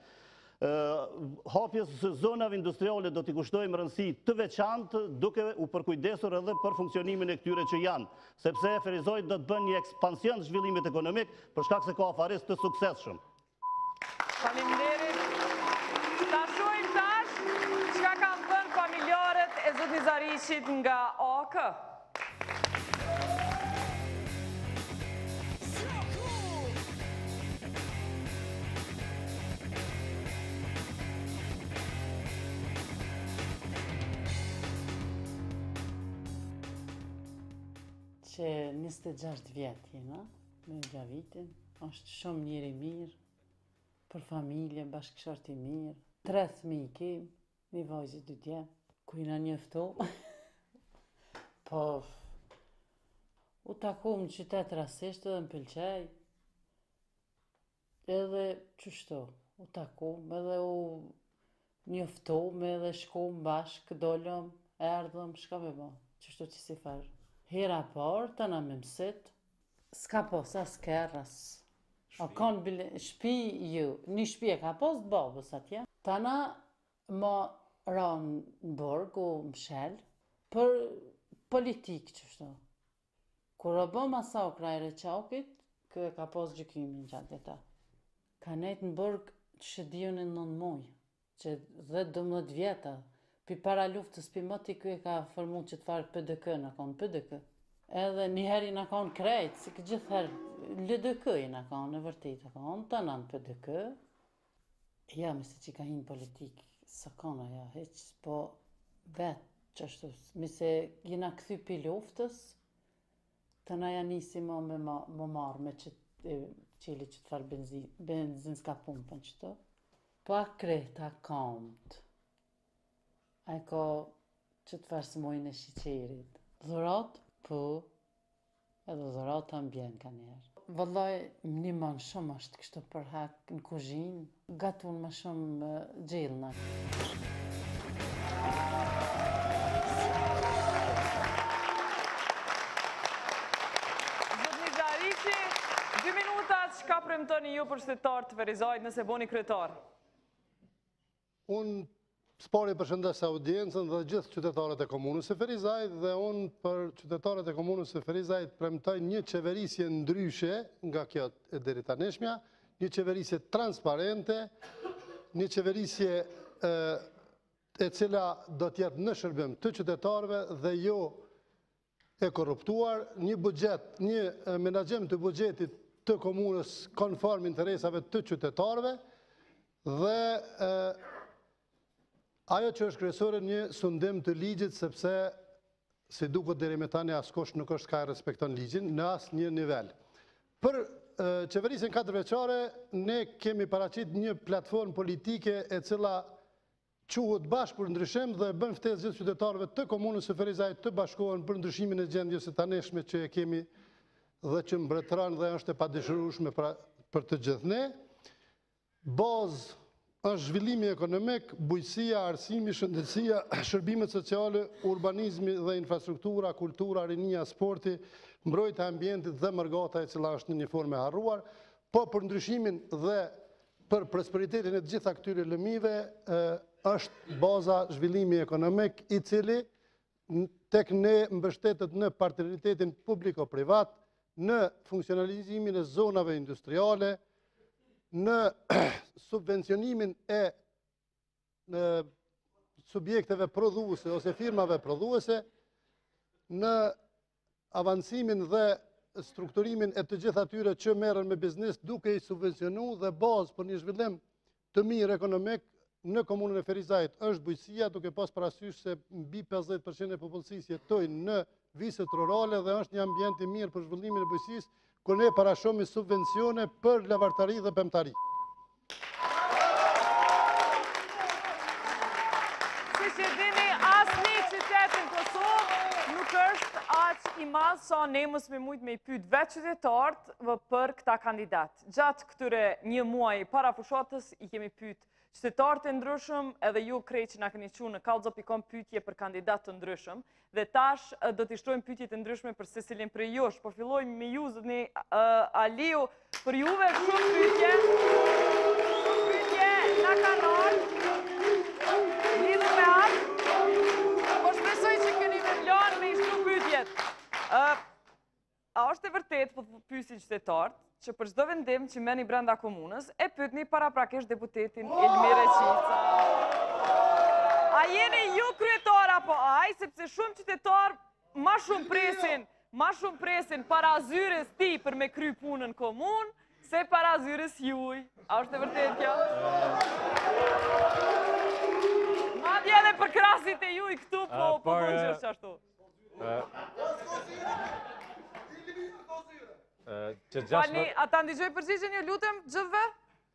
Hapjes së zonave industriale do t'i kushtojmë rëndësi të veçantë, duke u përkujdesur edhe për funksionimin e këtyre që janë, sepse Ferizaj do të bëjë një ekspansion të zhvillimit ekonomik, për shkak se ka afaristë të suksesshëm. Faleminderit. Ta shohim tash çka kanë thënë familjarët e zotni Zariqit nga AAK. Qe 26 vjet jena, Me Xhavitin, është shumë njeri i mirë, për familje, bashkëshort i mirë. Tre fëmijë i kem, një vajzë e dy djem. Ku jeni njoftu? po, u takum në qytet rastisht edhe më pëlqej. Edhe qështu, u takum edhe u njoftum edhe shkum bashk, dolëm, erdhëm, shka me bo, qështu që si far. Hera parë, të na me mësit. S'ka pas as kerr as O kanë bile shpi ju, një shpi e ka pas babës atje. Tana ma ra n'burg u mshel për politikë qështu. Kur o bo masakra e Reçakut ky e ka pas gjykimin qaty e ta ka nejt në burg ç'e di unë nan muj qe dhetë dymbëdhjetë vjeta pi para luftës pi moti ky e ka formu qit far pdk na kon pdk edhe niher jena kon krejt si gjithher ldk jena kon e vërtet e kon tanan pdk Ja, masi ka hi n'politikë, s'ka na ja heq, po vetë që ashtu, masi jena kthy pi luftës, tana janë nisi më me më, më marë me që të qeli që të farë benzin, benzin s'ka pumpën po që të. Po a krejt, a kamtë, ai e ka qat farë smunje sheqerit. Dhurata, po, Edhe dhurata m'bjen kanjëherë. Vallahi m'nimon shumë është kështu për hak në kuzhinë gatun më shumë Dy minuta çka premtoni ju për qytetarët e Ferizajt nëse bohni kryetar? Unë së pari përshëndes audiencën dhe gjithë qytetarët e komunës së Ferizajt dhe unë për qytetarët e komunës së Ferizajt premtoj një qeverisje ndryshe nga kjo e deritanishmja, një qeverisje transparente, një qeverisje e cila do të jetë në shërbim të qytetarëve dhe jo e korruptuar, një buxhet, një menaxhim të buxhetit të komunës konform interesave të qytetarëve dhe ajo që është kryesore një sundim të ligjit sepse si duket deri me tani askush nuk është kah e respekton ligjin në asnjë nivel. Për qeverisjen katërvjeçare ne kemi paraqit një platformë politike e cila Quhet Bashkë për Ndryshim dhe bën ftesë gjithë qytetarëve të Komunës së Ferizajt të bashkohen për ndryshimin e gjendjes së tanishme që e kemi dhe që mbretëron dhe është e padëshirueshme pra për të gjithë ne. Bazë është zhvillimi ekonomik, bujqësia, arsimi, shëndetësia, shërbimet sociale, urbanizmi dhe infrastruktura, kultura, rinia, sporti, mbrojtja e ambientit dhe mërgata e cila është në një formë e harruar, po për ndryshimin dhe Për prosperitetin e të gjitha këtyre lëmive është baza zhvillimi ekonomik i cili tek ne mbështetet në partneritetin publiko-privat, në funksionalizimin e zonave industriale, në subvencionimin e subjekteve prodhuese ose firmave prodhuese, në avancimin dhe strukturimin e të gjithë atyre që merren me biznes duke i subvencionu dhe bazë për një zhvillim të mirë ekonomik në komunën e Ferizajt është bujqësia duke pas parasysh se mbi 50% e popullsisë jetojnë në viset rurale dhe është një ambient i mirë për zhvillimin e bujqësisë ku ne parashomi subvencione për lavërtari dhe pemëtari. Siç e dini, asnjë qytet në Kosovë nuk është aq i madh sa ne mos me mujtë me i pytë vetë qytetarët për këta kandidatë. Gjatë këtyre një muaj para fushatës i kemi pytë qytetarët e ndryshëm edhe ju krejt që na keni çu në kallxo.com pytje për kandidatë të ndryshëm. Dhe tash do t'i shtrojmë pytjet e ndryshme për secilin prej jush. Po fillojmë me ju, zotni Aliu, për juve shumë pytje. Shumë pytje, na ka ardhë. Lidhur me atë. Po shpresoj që keni me m'lonë me i shtru pytjet. A është e vërtetë, po të pysin qytetarët, që për çdo vendim që merrni brenda komunës, e pytni paraprakisht deputetin Elmi Reçica. A jeni ju kryetar apo ai, sepse shumë qytetarë ma shumë presin, ma shumë presin para zyrës tij për me kry punë n'komunë, se para zyrës juj. A është e vërtetë kjo? Madje edhe përkrahësit e juj këtu, po për po, po, gjërë që ashtu. Falni, ta ndëgjoj përgjigjen ju lutem gjithëve?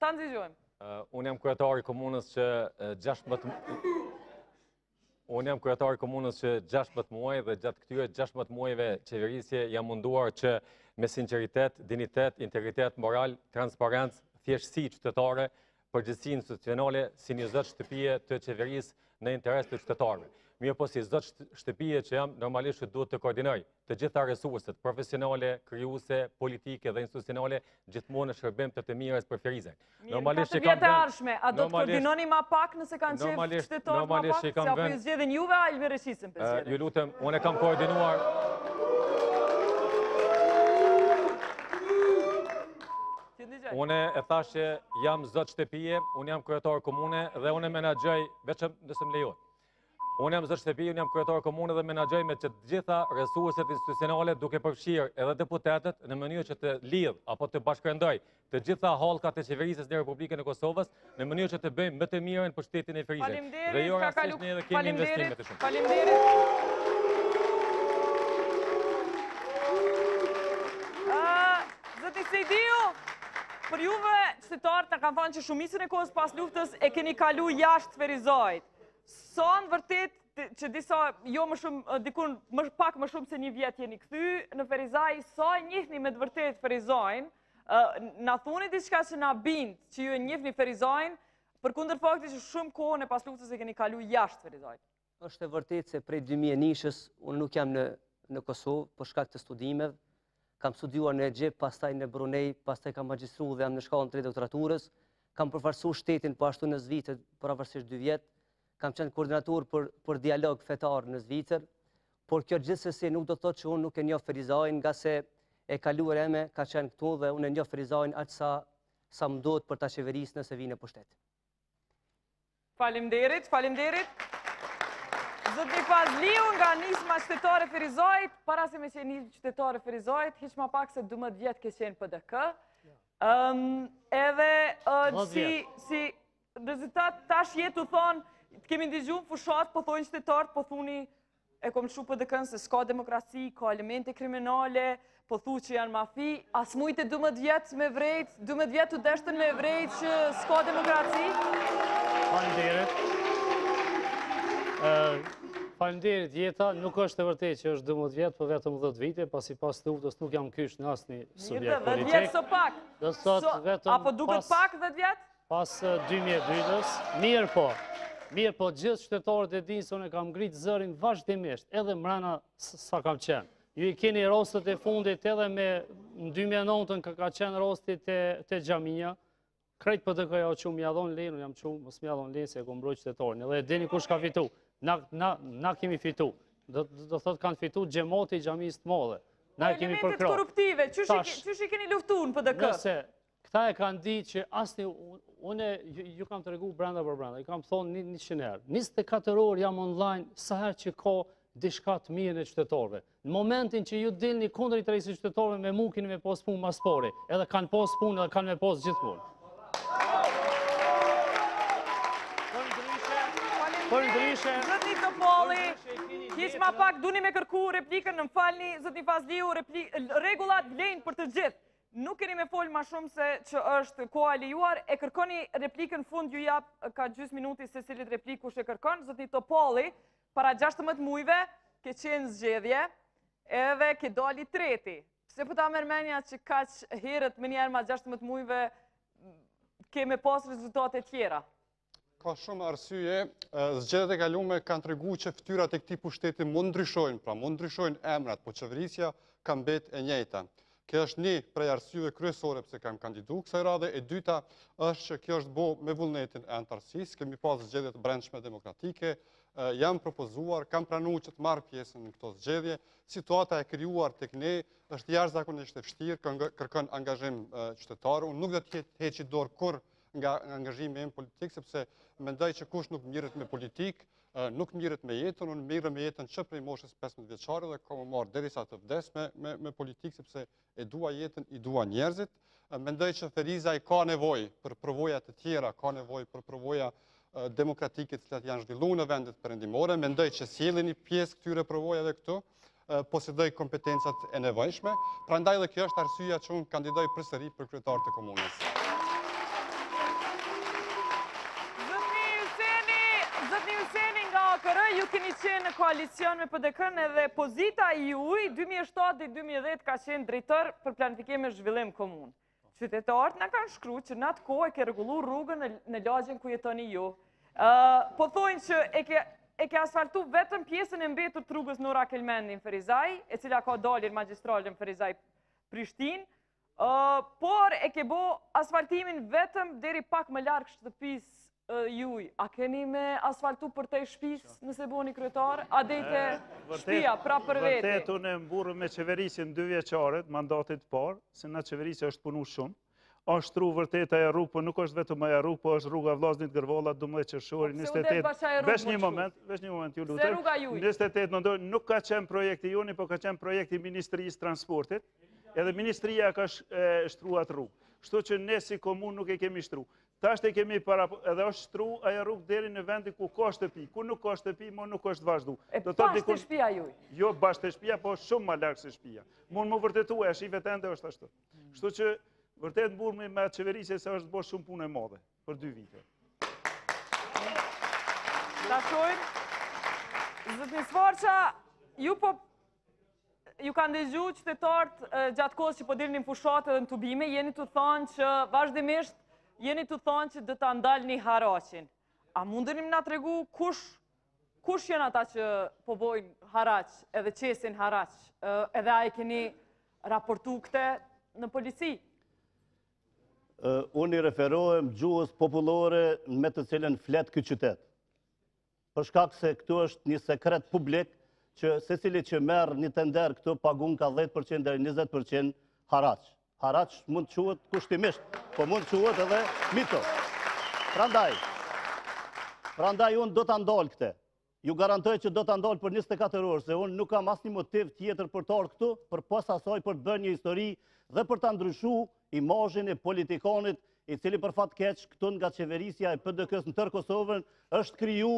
Ta ndëgjojmë. Unë jam kryetar i komunës që 16 Unë jam kryetar i komunës që 16 muaj dhe gjatë këtyre 16 muajve qeverisje jam munduar që me sinqeritet, dinjitet, integritet, moral, transparencë, thjeshtësi qytetare, përgjegjësi institucionale si një zot shtëpie të qeveris në interes të qytetarëve. Mirëpo si zot shtëpie që jam normalisht që duhet të koordinoj të gjitha resurset profesionale, krijuese, politike dhe institucionale gjithmonë në shërbim të të mirës për Ferizajn. Mirë, katër vjet e ardhshme, a do të koordinoni më pak nëse kanë qejf qytetarët më pak, se a po ju zgjedhin juve a Elmi Reçicën për zgjedhje? Ju lutem, unë kam koordinuar Unë e thashë që jam zot shtëpie, unë jam kryetar komune dhe unë e menaxhoj, veçëm nëse më lejoni. Unë jam zot shtëpie, unë jam kryetar komune dhe menaxhoj me të gjitha resurset institucionale duke përfshirë edhe deputetët në mënyrë që të lidh apo të bashkërendoj të gjitha hallkat e qeverisjes në Republikën e Kosovës në mënyrë që të bëjmë më të mirën për qytetin e Ferizajt. Faleminderit, dhe jo rastisht ne edhe kemi investime të shumë. Faleminderit. Zotni Sejdiu, për juve qytetarët kanë thanë që shumicën e kohës pas luftës e keni kalu jashtë Ferizajt. S'a e vërtetë që disa jo më shumë, dikund më pak më shumë se një vjet jeni kthy në Ferizaj, sa e njihni me të vërtetë Ferizajn, Na thoni diçka që na bind, që ju e njifni Ferizajn, përkundër faktit që shumë kohën e pas luftës e keni kalu jashtë Ferizajt. Është e vërtetë se prej 2000 e njishës, unë nuk jam në, në Kosovë, për shkak të studimeve, kam studiuar në Egjipt, pastaj në Brunej, pastaj kam magjistru dhe jam në shkallën tre, të doktoraturës, kam përfaqësu shtetin po ashtu në Zvicër, përafërsisht 2 vjet, Kam qenë koordinator për, për dialog fetar në Zvicër, por kjo gjithsesi nuk do të thotë që unë nuk e njoh Ferizajn, ngase e kaluara jeme ka qenë këtu dhe unë e njoh Ferizajn aq sa, sa më duhet për ta qeverisë nëse vij në pushtet. Faleminderit, faleminderit. Zotni Fazliu nga Nisma Qytetare e Ferizajt, para se me qenë në Qytetare Ferizajt, hiq ma pak se 12 vjet ke qenë PDK. Um, edhe uh, si, si, Rezultat, tash je tu thonë, të kemi ndigju fushatë, po thonë qytetarët, po thuni, e kom lshu PDK-në se s'ka demokraci, ka elemente kriminale, po thu që janë mafi, a s'mujte 12 vjet me vrejtë, 12 vjet t'u deshtën me vrejtë që s'ka demokraci. Faleminderit. Faleminderit, njëherë nuk është e vërtetë që është 12 vjet, po vetëm 10 vite, pasi pas luftës nuk jam kyç në asni subjekt politik. Mirë dhe 10 vjet s'o pak, apo duket pak 10 vjet? Pas dy mijë e dytës, mirëpo, mirëpo, gjithë qytetarët e dinë se unë e kam ngritë zërin vazhdimisht, edhe mrena sa kam qenë. Ju i keni rostet e fundit edhe me në 2009-ën ka qenë rosti te xhamia, krejt PDK-ja u çu me ja dhonë lejen, jam çu mos me ja dhonë lejen, se e kom mbrojt qytetorin, e dini kush ka fitu, na kemi fitu, do thotë kanë fitu xhemoti i Xhamisë të Modhe, na e kemi përkroh. Elementet korruptive, qysh i keni luftu në PDK? Këta e kanë di që asni, une ju kam tregu brenda për brenda, ju kam thonë një, njëqind herë. 24 orë jam online, sa herë që ka diçka të mirë e qytetarve. Në momentin që ju dilni kundër interesit qytetarve me mu keni me pos punë ma s'pari, edhe kanë pos punë edhe kanë me pos gjithë punë. Përndryshe, përndryshe, zotni Topalli, hiq ma pak, doni me kërku replikën më falni, zotni Fazliu, rregullat vlejnë për të gjithë. Nuk keni me folë ma shumë se që është koha e lejuar, e kërkoni replikën n'fund ju jap ka gjysë minuti secilit replikë kush e kërkon, zotni Topalli, para 16 mujve, ke qenë zgjedhje, edhe ke dal i treti. Pse po ta merr menja që kaq herët menjëherë mas 16 mujve, ke me pasë rezultate tjera? Ka shumë arsye, zgjedhjet e kalume kanë tregu që ftyrat e këtij pushteti mund të ndryshojnë, pra mund të ndryshojnë emrat, po qeverisja ka me mbet e njëjta. Kjo është një prej arsyve kryesore pse kam kandidu kësaj radhe, e dyta është që kjo është bo me vullnetin e antarësisë, kemi pas zgjedhje të brendshme demokratike, jam propozuar, kam pranu që të marr pjesë në këto zgjedhje, situata e krijuar tek ne është jashtëzakonisht e vështirë, kërkon angazhim qytetar, unë nuk do të heqi dorë kurrë nga angazhimi im politik, sepse mendoj që kush nuk mirret me politikë, nuk mirret me jetën, unë mirrem me jetën që prej moshës 15 vjeçare dhe kom me u marrë derisa të vdes me politikë, sepse e dua jetën, i dua njerëzit. Mendoj që Ferizaji ka nevojë për përvoja të tjera, ka nevojë për përvoja demokratike të cilat janë zhvillu në vendet perëndimore, mendoj që sjelli një pjesë të këtyre përvojave këtu, posedoj kompetencat e nevojshme, prandaj edhe kjo është arsyeja që unë kandidoj përsëri për kryetar të komunës. Zotni Hyseni nga AKR, ju keni qenë në koalicion me PDK-në edhe pozita e juj, 2007-2010 ka qenë drejtor për planifikim e zhvillim n'komunë. Qytetarët na kanë shkru që në atë kohë e ke regullu rrugën në lagjen ku jetoni ju. Po thojnë që e ke asfaltu vetëm pjesën e mbetur të rrugës Nora Kelmendi n'Ferizaj, e cila ka dalje n'magjistralen Ferizaj Prishtinë, por e ke bo asfaltimin vetëm deri pak më larg shtëpisë juj, a keni me asfaltu përtej shpisë nëse bohni kryetar, a deri te shpia pra për vete? Vërtet, unë mburrem me qeverisjen dyvjeçare të mandatit parë, se në qeverisje është punu shumë, është shtru vërtet ajo rrugë, po nuk është vetëm ajo rrugë, po është rruga Vllaznit Gërvalla, 12 Qershori, 28, veç një moment, veç një moment, ju lutem, 28 Nëntori, nuk ka qenë projekt i yni, po ka qenë projekt i Ministrisë Transportit, edhe Ministria ka shtru atë rrugë. Kështu që ne si komunë nuk e kemi shtru. Tash e kemi para, edhe është shtru ajo rrugë deri në vendin ku ka shtëpi. Ku nuk ka shtëpi, më nuk është vazhdu. E bash te shpia juj? Jo bash te shpia, po shumë ma larg se shpia. Mund me u vërtetu, e shihni vetë, ende është ashtu. Mm. Kshtu që vërtet mburremi me qeverisje se është bërë shumë punë e madhe për dy vite. Ta shohim, zotni Svarça ju po Ju kanë dëgju qytetarët gjatë kohës që po dilni n'fushatë dhe në tubime, jeni tu thonë që vazhdimisht jeni tu thonë që do ta ndalni haraçin. A mundeni me na tregu kush kush janë ata që po bojnë haraç edhe qesin haraç? Edhe a e keni raportu këte në polici? Unë i referohem gjuhës popullore me të cilën flet ky qytet. Për shkak se këtu është një sekret publik që secili që merr një tender këtu pagun nga 10% deri 20% haraç. Haraç mund të quhet kushtimisht, po mund të quhet edhe mito. Prandaj, prandaj unë do ta ndal këtë. Ju garantoj që do ta ndal për 24 orë, se unë nuk kam asnjë motiv tjetër për të ardhë këtu, përpos asaj për të bërë një histori dhe për ta ndryshu imazhin e politikanit i cili për fat keq këtu nga qeverisja e PDK-së në tërë Kosovën është kriju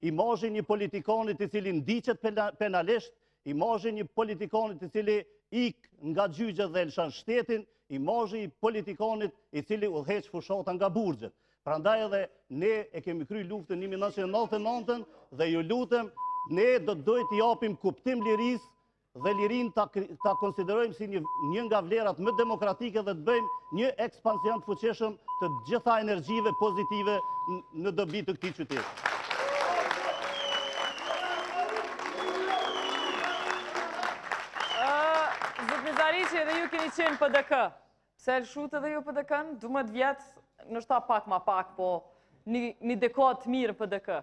imazhi i një politikanit i cili ndiqet penalisht, imazhi i një politikanit i cili ik nga gjyqet dhe e lëshon shtetin, imazhi i politikanit i cili udhëheq fushata nga burgjet. Prandaj edhe ne e kemi kry luftën 1999 dhe ju lutem ne do të duhej t'i japim kuptim lirisë dhe lirinë ta, ta konsiderojmë si një, një nga vlerat më demokratike dhe të bëjmë një ekspansion të fuqishëm të gjitha energjive pozitive në dobi të këtij qyteti. Zotni Zariqi edhe ju keni qenë PDK. Pse e lëshutë edhe ju PDK-në? 12 vjet, ndoshta pak ma pak, po një, një dekadë t'mirë PDK.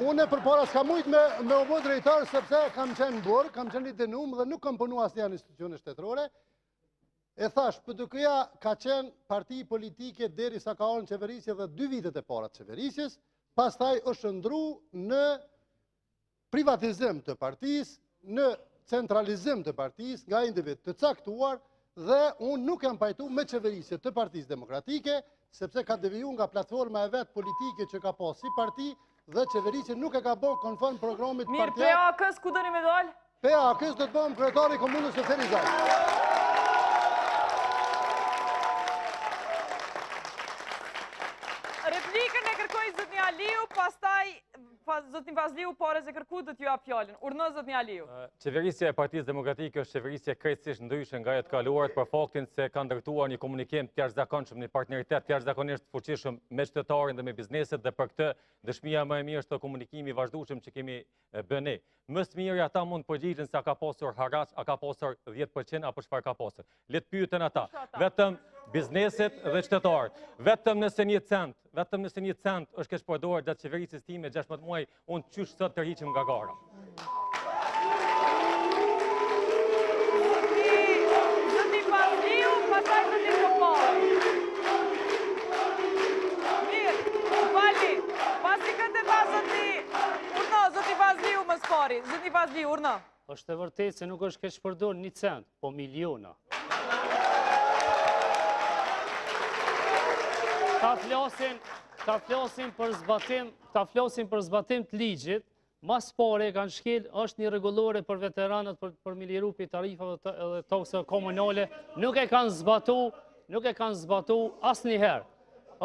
Unë përpara s'kam mujt me me u bë drejtor sepse kam qenë në burg, kam qenë i dënum dhe nuk kam punu asnjëherë n'institucione shtetërore. E thash, PDK-ja ka qenë parti politike derisa ka ardhë në qeverisje dhe dy vitet e para të qeverisjes, pastaj është shndërru në privatizim të partisë, në centralizim të partisë nga individë të caktuar dhe unë nuk jam pajtu me qeverisje të partisë demokratike, sepse ka deviju nga platforma e vet politike që ka pas si parti dhe qeverisjen nuk e ka bo konform programit të partisë. Mirë, PAK-ës, ku dëni me dalë? PAK-ës do të bëhem kryetar i komunës së Ferizajt. Replikën e kërkoi zotni Aliu, pastaj Zotni Fazliu, para se kërku do t'ju jap fjalën. Urdhno, zotni Aliu. Qeverisja e Partisë Demokratike është qeverisja krejtësisht ndryshe nga ajo e të kaluarës për faktin se ka ndërtuar një komunikim të jashtëzakonshëm, një partneritet jashtëzakonisht të fuqishëm me qytetarin dhe me bizneset dhe për këtë dëshmia më e mirë është komunikimi i vazhdueshëm që kemi bë ne. Më së miri ata mund të përgjigjen se a ka pasur haraç, a ka pasur 10% apo çfarë ka pasur. Le të pyeten ata. Vetëm bizneset dhe qytetarët. Vetëm nëse një cent, vetëm nëse një cent është keqpërdoruar gjatë qeverisjes time 16 muaj, unë qysh sot tërhiqem nga gara. Urno, zoti Fazliu më së pari. Zoti Fazliu, urno. Është e vërtetë se nuk është keqpërdor një cent, po miliona. Ata flasin, ata flasin për zbatim, ata flasin për zbatim të ligjit, më së pari e kanë shkel, është një rregullore për veteranët për, për me i liru prej tarifave të, edhe taksa komunale, nuk e kanë zbatu, nuk e kanë zbatu asnjëherë.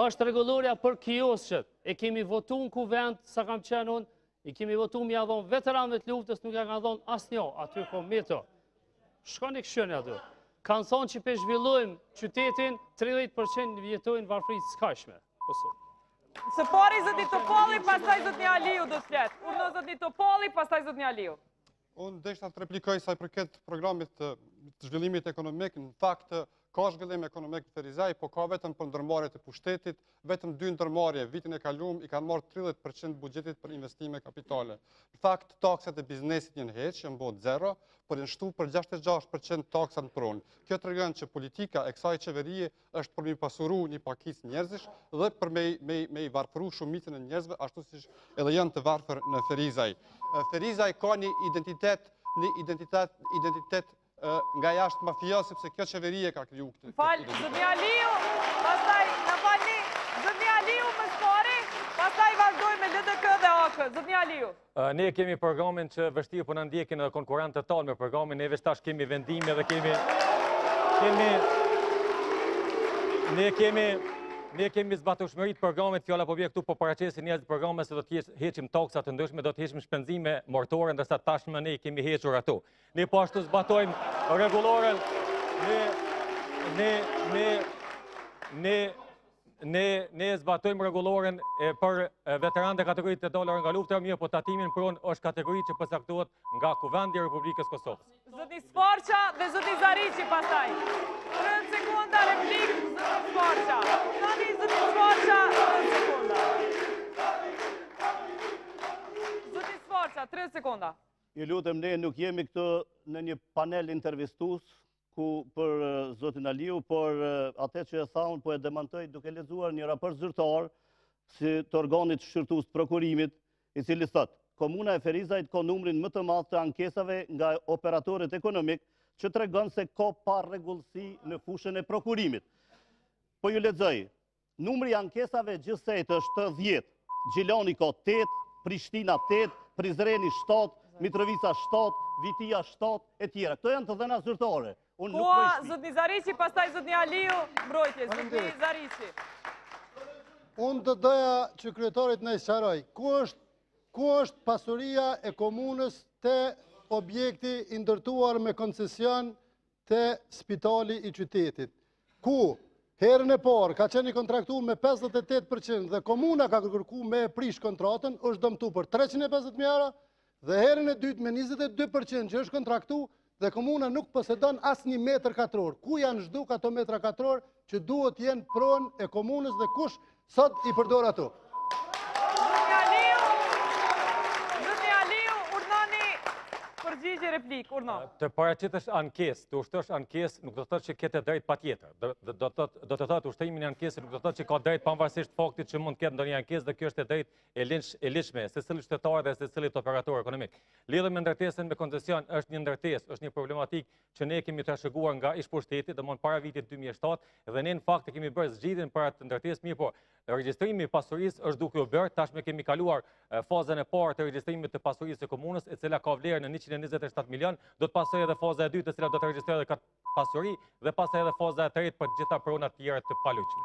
Është rregullorja për kiosqet, E kemi votu në kuvend, sa kam qenë unë, i kemi votu me ia dhon veteranëve të luftës, nuk ia kanë dhon asnjo, aty kanë met. Shkoni kqyrni aty. Kanë thonë që po zhvillojmë qytetin, 30% jetojnë në varfëri të skajshme. Pësu. Po Së pari zoti Topalli, pasaj zoti Aliu, do të fletë. Urdhno zoti Topalli, pasaj zoti Aliu. Unë deshta të replikoj sa i përket programit të zhvillimit ekonomik, në fakt ka zhvillim ekonomik në Ferizaj, po ka vetëm për ndërmarrjet e pushtetit, vetëm dy ndërmarrje, vitin e kalum, i kanë marrë 30% të buxhetit për investime kapitale. Në fakt, taksat e biznesit janë hek, janë bo zero, por janë shtu për 66% taksat në pronë. Kjo tregon që politika e kësaj qeverie është për me i pasuru një pakicë njerëzish dhe për me, me, me i varfëru shumicën e njerëzve, ashtu si edhe janë të varfër në Ferizaj. Ferizaj ka një identitet, një identitet, identitet nga jashtë mafia, sepse kjo qeveri e ka kriju këtë. Më fal, zotni Aliu, pasaj, më falni, zotni Aliu më së pari, pasaj vazhdojmë LDK dhe AAK. Zotni Aliu. Ne kemi programin që vështirë po na ndjekin edhe konkurrentët tanë me program, ne veç tash kemi vendime dhe kemi kemi ne kemi ne kemi zbatueshmëri të programit, fjala po bjen këtu po paraqesin nëpër programe se do të heqim taksa të ndryshme, do të heqim shpenzime mortore ndërsa tashmë ne i kemi hequr ato. Ne po ashtu zbatojmë rregulloren ne ne ne ne Ne ne e zbatojmë rregulloren për veteranë dhe kategoritë e dala nga lufta, mirëpo tatimi në pronë është kategori që përcaktohet nga Kuvendi i Republikës së Kosovës. Zoti Sfarça dhe zoti Zariqi pastaj. Në sekonda replikë zoti Sfarça. Tani zoti Sfarça në sekonda. Zoti Sfarça 3 sekonda. Ju lutem ne nuk jemi këtu në një panel intervistues, ku për zotin Aliu, por atë që e tha unë po e demantoj duke lexuar një raport zyrtar si të organit shqyrtues të prokurimit, i cili thotë, Komuna e Ferizajt ka numrin më të madh të ankesave nga operatorët ekonomikë që tregon se ka parregullsi në fushën e prokurimit. Po ju lexoj, Numri i ankesave gjithsejt është dhjetë, Gjilani ka tetë, Prishtina tetë, Prizreni shtatë, Mitrovica shtatë, Vitia shtatë, e tjera. Këto janë të dhëna zyrtare. Koha, zotni Zariqi, pastaj zotni Aliu, mbrojtje, zotni Zariqi. Unë do doja që kryetari të na sqarojë, ku është pasuria e komunës te objekti i ndërtuar me koncesion te spitali i qytetit, ku herën e parë ka qenë i kontraktu me 58% dhe komuna ka kërku me e prish kontratën, është dëmtu për 350 mijë euro dhe herën e dytë me 22% që është kontraktu dhe komuna nuk posedon asnjë metër katror. Ku janë zhduk ato metra katrorë që duhet të jenë pronë e komunës dhe kush Sot i përdor ato. Zoti Aliu, zoti Aliu, urdhnoni përgjigje, replikë, urdhno. Të paraqitësh ankesë, të ushtrosh ankesë, nuk do të thotë që ke të drejtë patjetër. Do të thotë, ushtrimi i një ankese, nuk do të thotë që ka të drejtë, pavarësisht faktit që mund të ketë ndonjë ankesë dhe kjo është e drejtë e ligjshme e secilit qytetar dhe secilit operator ekonomik. Lidhur me ndërtesën me koncesion është një ndërtesë, është një problematikë që ne e kemi trashëguar nga ish-pushteti, domethënë para vitit 2007, dhe ne në fakt e kemi bërë zgjidhjen për atë ndërtesë, mirëpo, regjistrimi i pasurisë është duke u bërë, tashmë e kemi kaluar fazën e parë të regjistrimit të pasurisë së komunës, e cila ka vlerë në 127 milion, do të pasojë edhe faza e dytë, e cila do ta regjistrojë edhe këtë pasuri, dhe pastaj edhe faza e tretë për të gjitha pronat tjera të paluajtshme.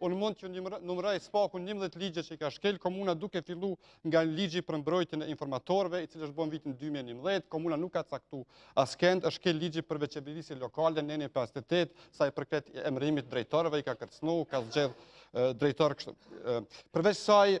Unë mund t'ju numëroj së paku 11 ligje që i ka shkel komuna duke fillu nga ligji për mbrojtjen e informatorëve, i cili është bën vitin 2011, komuna nuk ka caktu askend, është shkel ligji për vetëqeverisje lokale, neni 58, sa i përket emrimit të drejtorëve, i ka kërcnu, ka zgjedh drejtorë kështu. Përveç kësaj,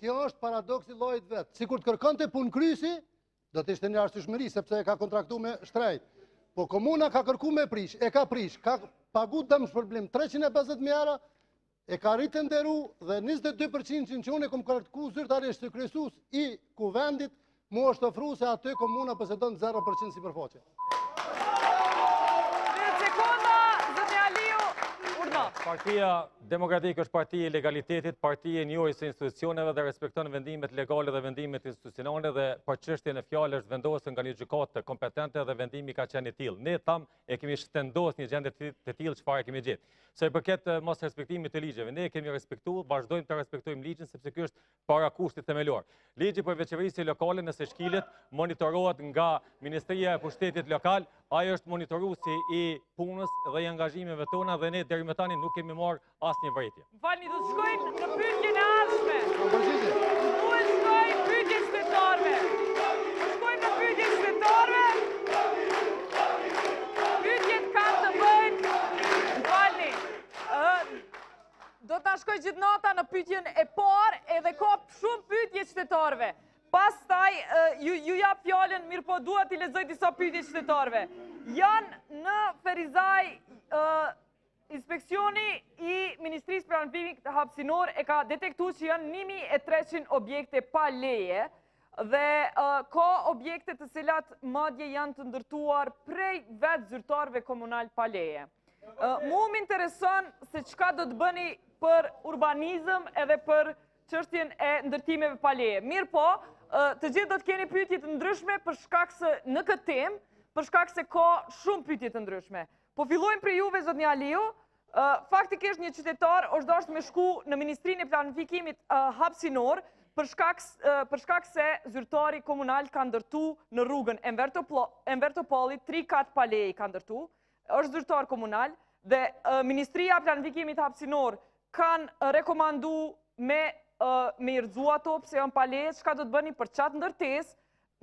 Kjo është paradoks i llojit të vet. Sikur të kërkonte punëkryesi, do të ishte një arsyeshmëri sepse e ka kontraktu më shtrenjtë. Po komuna ka kërku me prish, e ka prish, ka pagu dëmshpërblim 350 mijë euro, e ka ritenderu dhe 22% që unë e kom kërku zyrtarisht si kryesues i kuvendit M'u është ofru se aty komuna posedon 0% sipërfaqe. Mirë shkoi koha, zoti Aliu, urdhno. Partia Demokratike është parti e legalitetit, parti e njohjes së institucioneve dhe respekton vendimet legale dhe vendimet institucionale dhe për çështjen në fjalë është vendosë nga një gjykatë kompetente dhe vendimi ka qenë i tillë. Ne thamë e kemi shtendosë një gjendje të tillë çfarë e kemi gjetë. Sa i përket eh, mosrespektimit të ligjeve, ne kemi respektu, vazhdojmë të respektojmë ligjin, sepse kjo është para kushtit themelor. Ligji për vetëqeverisje lokale nëse shkelet monitorohet nga Ministria e Pushtetit Lokal, ajo është monitoruesi i punës dhe i angazhimeve tona dhe ne deri me tani nuk kemi marrë asnjë vërejtje. Më falni të shkojmë në pytjen e ardhshme. Në përgjitje. Në shkojmë pytje qytetarëve. Në shkojmë në pytje qytetarëve. Pytjet kanë të bëjnë. Më falni. Do të na shkojë gjithë nata në pytjen e parë edhe ka shumë pytje qytetarëve. Pastaj, ju, ju jap fjalën, mirëpo duhet t'i lexoj disa pytje qytetarëve. Janë në Ferizaj, uh, inspekcioni i Ministrisë Planifikimit Hapsinor e ka detektu që janë 1300 objekte pa leje, Dhe ka objekte të cilat madje janë të ndërtuar prej vetë zyrtarëve komunal pa leje. Mu më intereson se çka do të bëni për urbanizëm edhe për çështjen e ndërtimeve pa leje. Mirëpo, të gjithë do të keni pytje të ndryshme për shkak se në këtë temë, për shkak se ka shumë pytje të ndryshme. Po fillojmë prej juve, zotni Aliu. Faktikisht një qytetar është dasht me shku në Ministrinë e Planifikimit hapsinor për shkak se zyrtari komunal ka ndërtu në rrugën Enver Topalli, tri kate pa leje ka ndërtu, është zyrtar komunal dhe Ministria e Planifikimit hapsinor kanë rekomandu me i rrëzu ato pse janë pa leje, çka do të bëni për qatë ndërtesë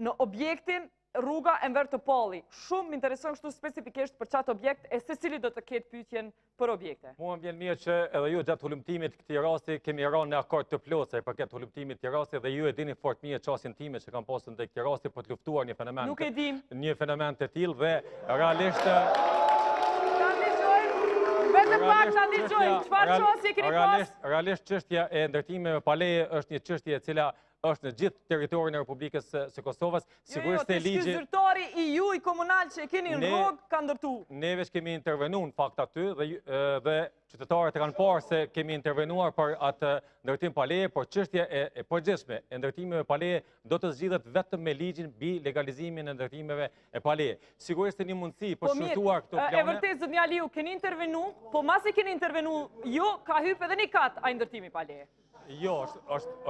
në objektin Rruga Enver Topalli, shumë më intereson kështu specifikisht për qat objekt e secili do të ketë pyetjen për objekte. Mua më vjen mirë që edhe ju gjatë hulumtimit të këtij rasti kemi rënë në akord të plotë sa i përket hulumtimit të këtij rasti dhe ju e dini fort mirë qasjen time që kam pasur ndaj këtij rasti për të luftuar një fenomen. Nuk e dim. Një fenomen të tillë dhe realisht Vetëm pak ta dëgjojmë, çfarë qasje keni pas? Realisht çështja e ndërtimeve pa leje është një çështje e cila është në gjithë territorin e Republikës së Kosovës. Jo, jo, qiky zyrtari i juj komunal që e keni në rrogë, ka ndërtu. Ne veç kemi intervenu në fakt aty dhe qytetarët e kanë parë se kemi intervenuar për atë ndërtim pa leje, por çështje e përgjithshme e ndërtimeve pa leje do të zgjidhet vetëm me ligjin mbi legalizimin e ndërtimeve pa leje. Sigurisht e një mundësi për t'i shqyrtuar këto plane. E vërtetë, zotni Aliu, keni intervenu, po masi keni intervenu ju, ka hypë edhe një kat ai ndërtimi pa leje. Jo,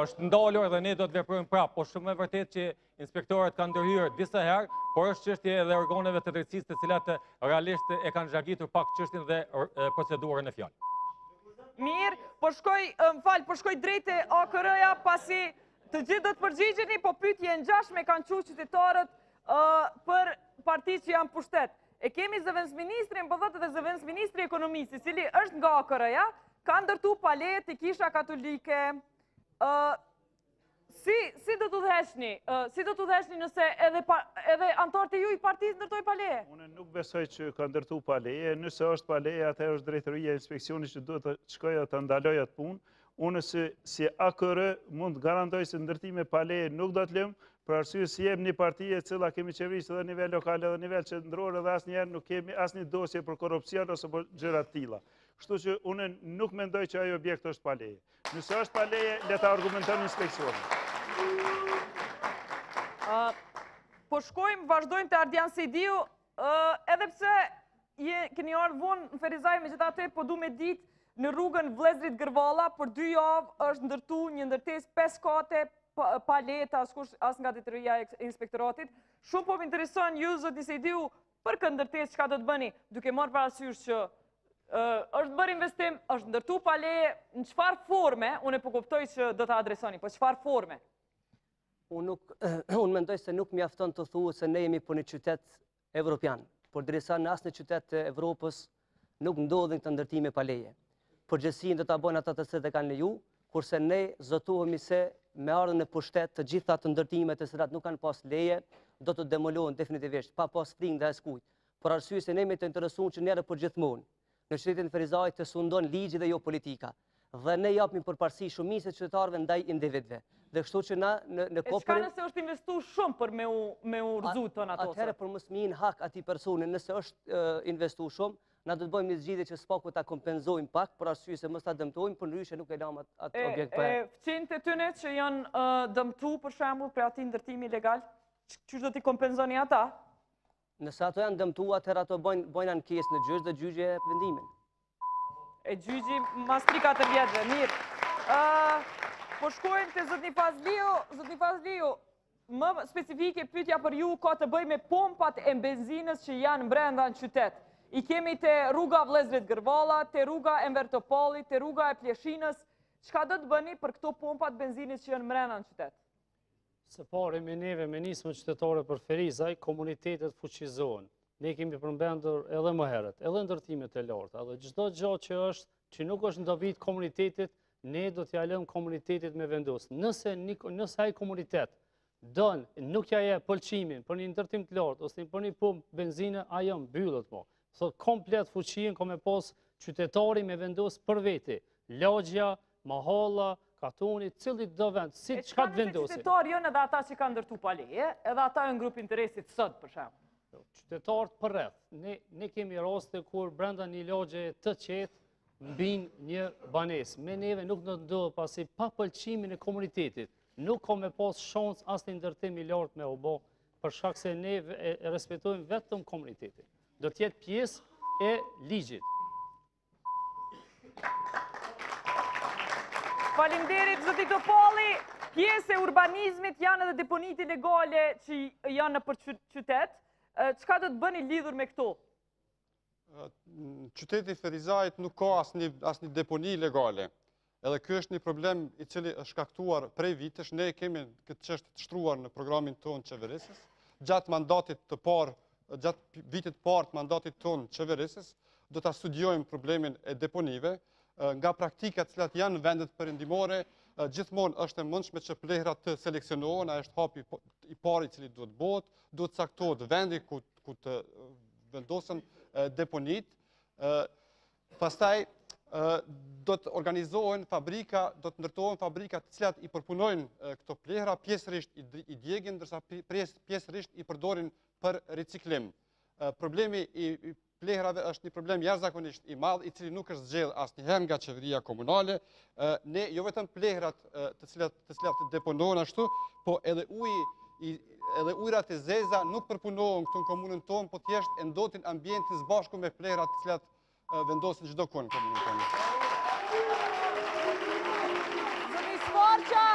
është ndalur dhe ne do të veprojmë prapë, po shumë e vërtetë që inspektorët kanë ndërhyrë disa herë, por është çështje edhe organeve të drejtësisë të cilat realisht e kanë zhagitur pak çështjen dhe procedurën në fjalë. Mirë, po shkoj, më fal, po shkoj drejt e te AKR-ja, pasi të gjithë do të përgjigjeni, po pytje të ngjashme kanë çu qytetarët për parti që janë pushtetë. E kemi zëvendësministrin e PDK-së po dhe zëvendësministrin e ekonomisë, i cili është nga AKR-ja, ka ndërtu pa leje te kisha katolike. Si do të ndeshni, si do të ndeshni nëse edhe anëtarët e juaj të partisë ndërtojnë pa leje? Unë nuk besoj që ka ndërtu pa leje, nëse është pa leje, atëherë është drejtoria e inspeksionit që duhet të shkojë ta ndalojë atë punë, unë si AKR mund të garantoj se ndërtime pa leje nuk do të lëmë, Për arsye se jemi një parti e cila kemi qeverisur edhe nivel lokal edhe nivel qendror edhe asnjëherë nuk kemi asnjë dosje për korrupsion ose për gjëra të tilla. Kështu që unë nuk mendoj që ai objekt është pa leje. Nëse është pa leje, le ta argumenton inspeksioni. Po shkojmë, vazhdojmë te Ardian Sejdiu, Edhe pse keni ardhë vonë në Ferizaj, megjithatë, po du me ditë në rrugën Vëllezërit Gërvalla, për dy javë është ndërtu një ndërtesë 5 kate, pa leje, as nga drejtoria e inspektoratit. Shumë po më intereson ju, zotni Sejdiu, për këtë ndërtesë çka do të bëni, duke marrë parasysh që është bërë investim, është ndërtu pa leje, në çfarë forme, unë e po kuptoj po që do ta adresoni, po çfarë forme? Unë nuk, unë mendoj se nuk mjafton të thuhet se ne jemi për një qytet evropian, por derisa në asnjë qytet të Evropës nuk ndodhin këto ndërtime pa leje. Përgjegjësinë do ta bajnë ata të cilët e kanë leju, kurse ne zotohemi se me ardhën në pushtet të gjitha ato ndërtime të cilat nuk kanë pas leje, do të demolohen definitivisht, pa pas frikë ndaj askujt. Për arsye se ne jemi të interesuar që njëherë e përgjithmonë në qytetin Ferizaj të sundon ligji dhe jo politika. dhe ne japim përparësi shumicës së qytetarëve ndaj individëve. Dhe kështu që na në në kopër. E çka nëse është investuar shumë për me u me u rrëzu tanë ato? Atëherë për mos me i hy në hak atij personi, nëse është investuar shumë, na do të bëjmë një zgjidhje që së paku ta kompenzojmë pak për arsye se mos ta dëmtojmë, por ndryshe nuk e lamë atë objekt për. E fqinjët e tyne që janë dëmtuar për shembull prej atij ndërtimi ilegal, qysh do t'i kompenzoni ata? Nëse ato janë dëmtu, atëherë ato bëjnë bëjnë ankesë në gjyq dhe gjyqi e vendimin. E gjyqi mas 3-4 vjetëve, mirë. Po shkojmë te zotni Fazliu, zotni Fazliu, më specifike pyetja për ju ka të bëjë me pompat e benzinës që janë mbrenda në qytet. I kemi te rruga Vëllezërit Gërvalla, te rruga Enver Topallit, te rruga e Pleshinës. Çka do të bëni për këto pompa të benzinës që janë mbrenda në qytet? Së pari me neve me Nismën Qytetare për Ferizaj, komunitetet fuqizohen. Ne kemi përmendur edhe më herët, edhe ndërtimet e larta, edhe çdo gja që është, që nuk është në dobi të komunitetit, ne do t'ia lëmë komunitetit me vendos. Nëse, nëse ai komunitet don, nuk ia jep pëlqimin për një ndërtim të lartë, ose për një pompë benzine, ajo mbyllet po. Thot, komplet fuqinë, ka me pas qytetari me vendos për veti. Lagja, Mahalla, katuni, cilido vend, si çka të vendosi. E qytetarë janë edhe ata që kanë ndërtu pa leje, edhe ata janë grup i interesit sëtë për shembull. Jo, qytetarët përreth, ne kemi raste kur brenda një lagje të qetë, mbin një banesë. Me neve nuk do të ndodhë pasi pa pëlqimin e komunitetit. Nuk ka me pas shans asnjë ndërtim i lartë me u bo, për shkak se ne respektojmë vetëm komunitetin. Do të jetë pjesë e ligjit. Falimderit, zoti Topalli, pjesë e urbanizmit janë edhe deponitë ilegale që janë nëpër qytet. Çka do të bëni lidhur me këto? Qyteti i Ferizajt nuk ka asnjë deponi legale. Edhe ky është një problem i cili është shkaktuar prej vitesh, ne e kemi këtë çështje të shtruar në programin tonë qeverisës, gjatë mandatit të parë, gjatë vitit të parë të mandatit tonë qeverisës, do ta studiojmë problemin e deponive, nga praktikat të cilat janë në vendet perëndimore, gjithmonë është e mundshme që plehrat të seleksionohen, a është hapi po, i parë i cili duhet bohet, duhet të caktohet vendi ku të vendosen deponitë, Pastaj do të organizohen fabrika, do të ndërtohen fabrika të cilat i përpunojnë këto plehra, pjesërisht i djegin, ndërsa pjesërisht i përdorin për riciklim. Problemi i plehrave është një problem jashtëzakonisht i madh, i cili nuk është zgjedh asnjëherë nga qeveria komunale, ne jo vetëm plehrat të cilat të cilat deponohen ashtu, po edhe uji edhe ujrat e zeza nuk përpunohen këtu në komunën tonë, po thjesht e ndotin ambientin së bashku me plehrat të cilat vendosen çdokund në komunën tonë. Zoti Svarqa.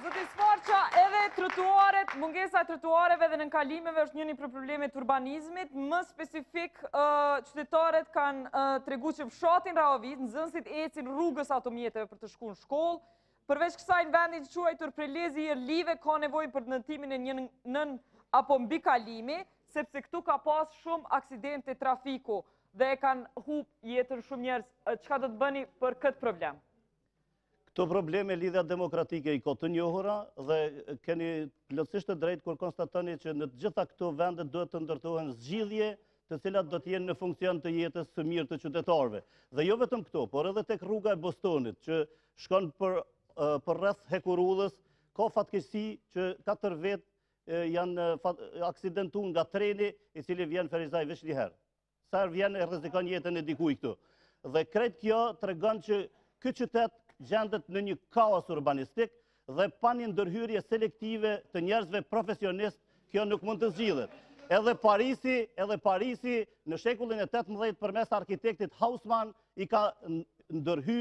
Zoti Svarqa, edhe trotuaret, mungesa e trotuareve dhe nënkalimeve është njëni prej problemeve të urbanizmit. Më specifik, qytetarët kanë tregu që në fshatin Rahovicë, nxënësit ecin rrugës së automjeteve për të shku në shkollë. Përveç kësaj në vendin e quajtur Prelezi i Jerlive, ka nevojë për ndërtimin e një nën apo mbikalimi, sepse këtu ka pas shumë aksidente trafiku dhe e kanë hup jetën shumë njerëz. Çka do të bëni për këtë problem? Këto probleme Lidhja Demokratike i ka të njohura dhe keni plotësisht të drejtë kur konstatoni që në të gjitha këto vende duhet të ndërtohen zgjidhje të cilat do të jenë në funksion të jetës së mirë të qytetarëve. Dhe jo vetëm këto, por edhe tek rruga e Bostonit që shkon përreth hekurudhës, ka fatkeqësi që katër vetë janë aksidentu nga treni i cili vjen Ferizaj veç një herë. Sa herë vjen e rrezikon jetën e dikujt këtu. Dhe krejt kjo tregon që ky qytet gjendet në një kaos urbanistik dhe pa një ndërhyrje selektive të njerëzve profesionist, kjo nuk mund të zgjidhet. Edhe Parisi, edhe Parisi në shekullin e 18 përmes arkitektit Hausman i ka hy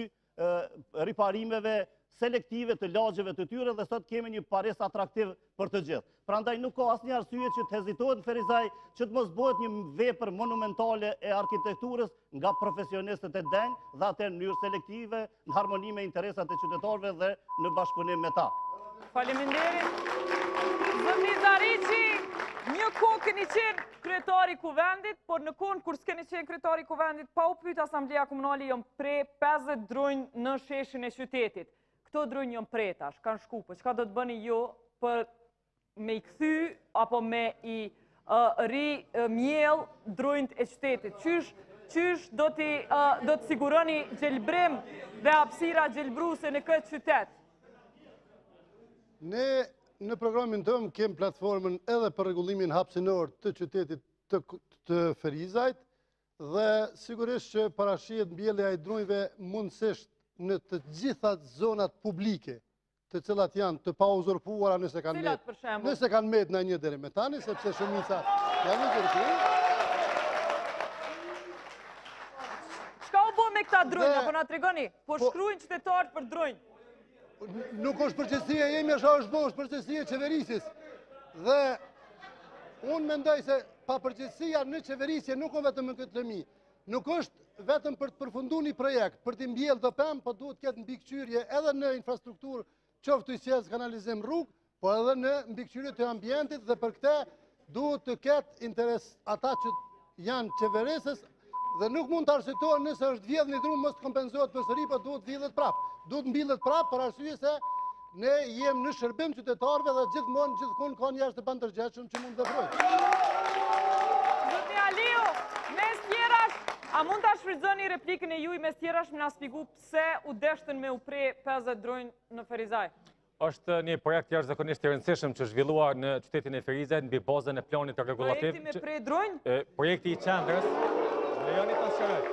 riparimeve selektive të lagjeve të tyre dhe sot kemi një Paris atraktiv për të gjithë. Prandaj nuk ka asnjë arsye që të hezitohet në Ferizaj që të mos bohet një vepër monumentale e arkitekturës nga profesionistët e denjë dhe atëherë në mënyrë selektive në harmoni me interesat e qytetarëve dhe në bashkëpunim me ta. Faleminderit. Zotni Zariqi, një kohë keni qenë Kryetar i Kuvendit, por në kohën kur s'keni qenë kryetar i Kuvendit, pa u pyet Asamblea Komunale janë pre 50 drunj në sheshin e qytetit. Këto drunj janë pre tash, kanë shku, po çka do të bëni ju për me i kthy apo me i rimbjell drunjt e qytetit? Qysh qysh do të do të siguroni gjelbrim dhe hapësira gjelbruse në këtë qytet? Ne Në programin tem kem platformën edhe për rregullimin hapsinor të qytetit të Ferizajt dhe sigurisht që parashihet mbjellja e drunjve mundësisht në të gjitha zonat publike të cilat janë të pauzurpuara nëse kanë met, nëse kanë met ndonjë deri me tani sepse shumica janë uzurpu. Çka u bo me këta drunj, a po na tregoni? Po, po shkrujnë qytetarët për drunj Nuk është përgjegjësi e jemja, ajo që është bo, është përgjegjësi e qeverisjes. Dhe unë mendoj se papërgjegjësia në qeverisje nuk është vetëm në këtë lëmi. Nuk është vetëm për të përfundu një projekt, për t'i mbjellë do pemë, por po duhet të ketë mbikëqyrje edhe në infrastrukturë, qoftë ujësjellës, kanalizim, rrugë, Po edhe në mbikëqyrje të ambientit dhe për këte duhet të ketë interes ata që janë qeverisës dhe nuk mund të arsyetohet nëse është vjedh një dru, mos të kompenzohet përsëri, por po duhet, vjedhet prap. Duhet mbillet prap për arsye se ne jem në shërbim qytetarëve dhe gjithmonë gjithkun ka njerëz të pandërgjegjshëm që mund edhe... A mund ta shfridzoni replikën e juj me sqaru, me na shpjegu pse u deshtën me u pre 50 drunj në Ferizaj? Është një projekt jashtëzakonisht i rëndësishëm që u zhvillua në qytetin e Ferizajt mbi bazën e planit rregullativ. Projekti me pre drunj? Projekti i qendrës. Në janë i të shërët.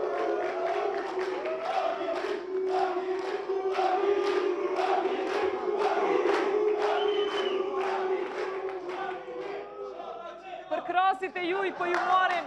Përkrahësit e juj, për po ju marim.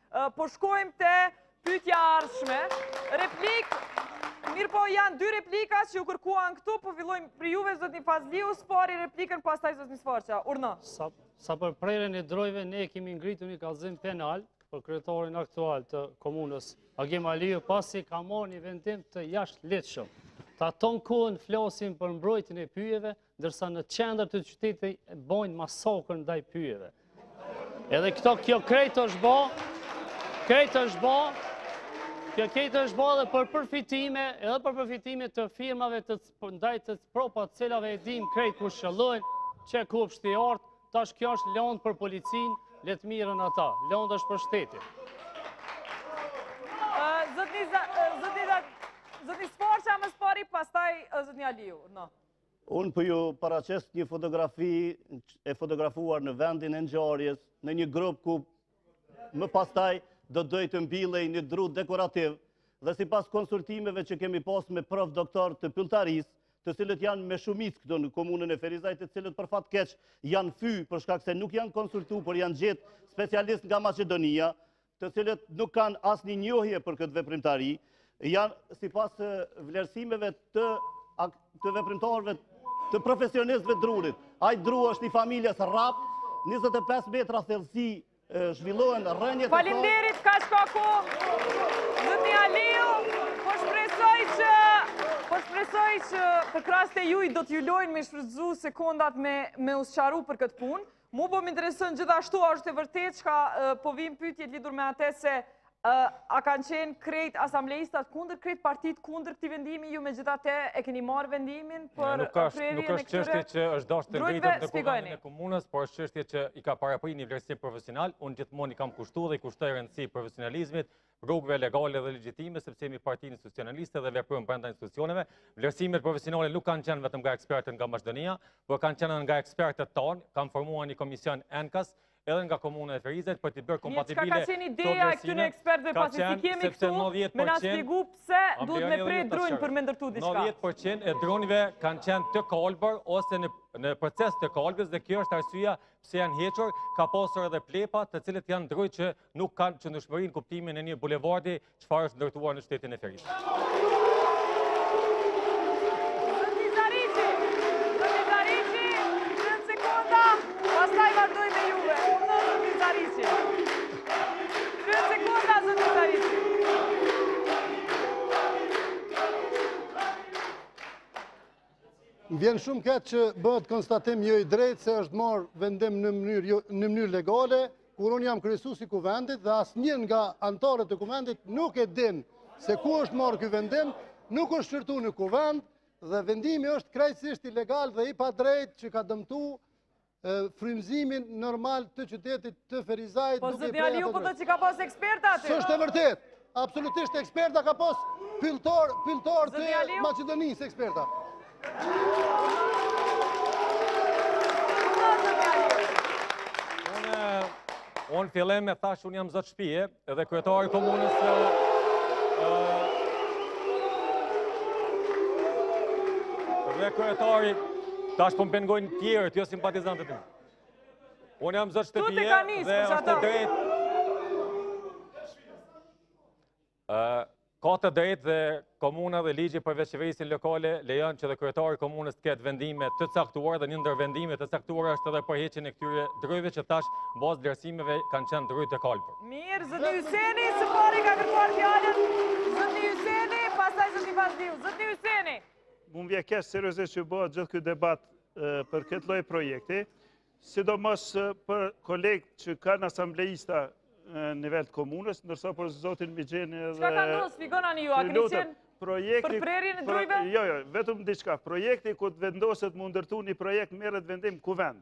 Po shkojmë te pytja ardhshme. Replikë, mirëpo janë dy replika që u kërkuan këtu, po fillojmë prej juve zotni Fazliu, s'pari replikën pastaj zotni Sfarqa. Urdhno. Sa për prerjen e drujve, ne kemi ngritur një kallëzim penal për kryetarin aktual të komunës Agim Aliu, pasi ka marrë një vendim të jashtëligjshëm. Ta tanë kohën flasim për mbrojtjen e pyjeve, Ndërsa në qendër të qytetit bojnë masakër ndaj pyjeve. Edhe këto kjo krejt është bo, krejt është bo, Kjo krejt është bo edhe për përfitime, edhe për përfitime të firmave të ndaj të propa të cilave e dim krejt ku qëllojnë, që ku pështi ortë, tash kjo është landë për policinë, le të merren ata, landë është për shtetin. Zotni Sfarqa më s'pari, pastaj zotni Aliu, urdhno. Unë po ju paraqes një fotografi e fotografuar në vendin e ngjarjes, në një gropë ku më pastaj do të duhej të mbillej një dru dekorativ dhe sipas konsultimeve që kemi pas me prof doktor të pylltarisë, të cilët janë me shumicë këtu në komunën e Ferizajt, të cilët për fat keq janë fy për shkak se nuk janë konsultuar, por janë gjetë specialistë nga Maqedonia, të cilët nuk kanë asnjë njohje për këtë veprimtari, janë sipas vlerësimeve të të veprimtarëve të profesionistëve drurit. Ai dru është i familjes rrap, 25 metra thellësi zhvillohen rrënjët Faleminderit kaq ka koha zotni Aliu, po shpresoj që po shpresoj që përkrahësit e juj do t'ju lanë me shfrytëzu sekundat me, me u sqaru për këtë punë. Mu po më intereson gjithashtu, a është e vërtetë çka po vijnë pytjet lidhur me ate se a kanë qenë krejt asamblistat kundër, krejt partitë kundër këtij vendimi, ju megjithatë e keni marrë vendimin për prerjen e këtyre? Nuk është çështje që është dasht të ngritet në kuvendin e komunës, por është çështje që i ka parapri një vlerësim profesional, unë gjithmonë i kam kushtu dhe i kushtoj rëndësi profesionalizmit, rrugëve legale dhe legjitime, sepse jemi parti institucionaliste dhe veprojmë brenda institucioneve. Vlerësimet profesionale nuk kanë qenë vetëm nga ekspertët nga Maqedonia, por kanë qenë edhe nga ekspertët tanë, kanë formuar një komision enkas, edhe nga komuna e Ferizajt, për t'i bërë kompatibile këto vlerësime. Çka ka qenë ideja e këtyre ekspertëve, pasi t'i kemi këtu, me na shpjegu pse duhet me pre drunj për me ndërtu diçka. 90% e drunjëve kanë qenë të kalbur, ose në proces të kalbjes, dhe kjo është arsyeja pse janë hequr, ka pasur edhe plepa të cilët janë drunj që nuk kanë qëndrueshmëri në kuptimin e një bulevardi çfarë është ndërtuar në qytetin e Ferizajt. Më vjen shumë keq që bëhet konstatim jo i drejtë se është marrë vendim në mënyrë jo, legale, Kur unë jam kryesues i kuvendit dhe asnjë nga anëtarët e kuvendit nuk e din se ku është marrë ky vendim, nuk është shqyrtu në kuvend dhe vendimi është krejtësisht ilegal dhe i padrejtë që ka dëmtu frymëzimin normal të qytetit të Ferizajt. Po zotni Aliu tha që ka pas eksperta aty. S'është e vërtetë. Absolutisht eksperta ka pas pylltarë, pylltarë të Maqedonisë eksperta. Unë n'fillim e thashë unë jam zot shpije edhe kryetari i komunës dhe kryetari tash po më pengojnë tjerët, jo simpatizantët të Unë jam zot shtëpie dhe është e drejtë. Ka të drejtë edhe komuna dhe ligji për vetëqeverisjen lokale lejon që edhe kryetari i komunës të ketë vendime të caktuar dhe një ndër vendime të caktuar është edhe për heqjen e këtyre drunjve që tash n'bazë t'vlerësimeve kanë qenë drunj të kalbur. Mirë, zotni Hyseni, së pari ka kërkuar fjalën zotni Hyseni, pasaj zotni Fazliu, zotni Hyseni. Më vjen keq seriozisht që bëhet gjithë ky debat për këtë lloj projekti, sidomos për kolegë që janë asambleistë në nivel të komunës, ndërsa për zotin Migjeni dhe... Çka ka ndodhë, shpjegona ju, a këni qenë për prerjen e drunjve? Jo, jo, vetëm diçka, projekti kur të vendoset me u ndërtu një projekt merret vendim n'kuvend.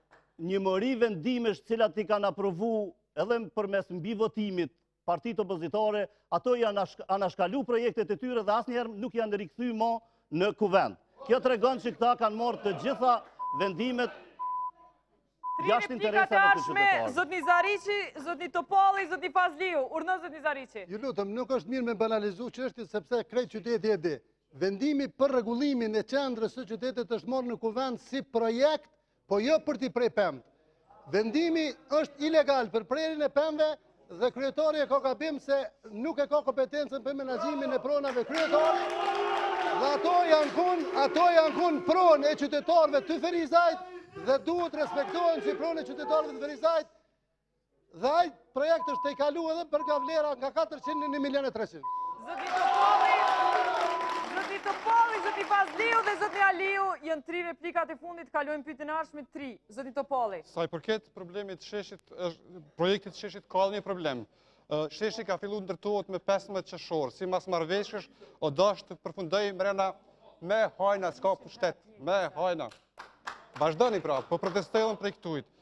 një mori vendimesh t'cilat i kanë aprovu edhe përmes mbivotimit partitë opozitare, ato janë anashkalu projektet e tyre dhe asnjëherë nuk janë rikthy ma në kuvend. Kjo tregon që këta kanë marrë të gjitha vendimet jashtë interesave të qytetarëve. Zotni Zariqi, Zotni Topalli, Zotni Fazliu, urdhno Zotni Zariqi. Ju lutem, nuk është mirë me banalizu çështjen sepse krejt qyteti e di. Vendimi për rregullimin e qendrës së qytetit është marrë në kuvend si projekt Po jo për t'i pre pemët. Vendimi është ilegal për prerjen e pemëve dhe kryetari e ka gabim se nuk e ka kompetencën për menaxhimin e pronave kryetari. Dhe ato janë kon, ato janë kon pronë e qytetarëve të Ferizajt dhe duhet respektohen si pronë e qytetarëve të Ferizajt. Dhe ai projekt është tejkalu edhe për nga vlera nga 400 në 1 milion e 300. Zoti Topalli, zoti Topalli, zoti Fazliu dhe zoti Aliu, janë tri replikat e fundit, kalojmë n'pyetjen e ardhshme tri, zoti Topalli. Sa i përket problemit t'sheshit, projektit t'sheshit ka dhe një problem. Sheshi ka fillu t'ndërtohet me 15 qershor, simbas marrëveshjes, o dashtë t'përfundojë mrena me hajna, s'ka për shtetë, me hajna. Vazhdoni pra, po protestojnë për e këtujtë.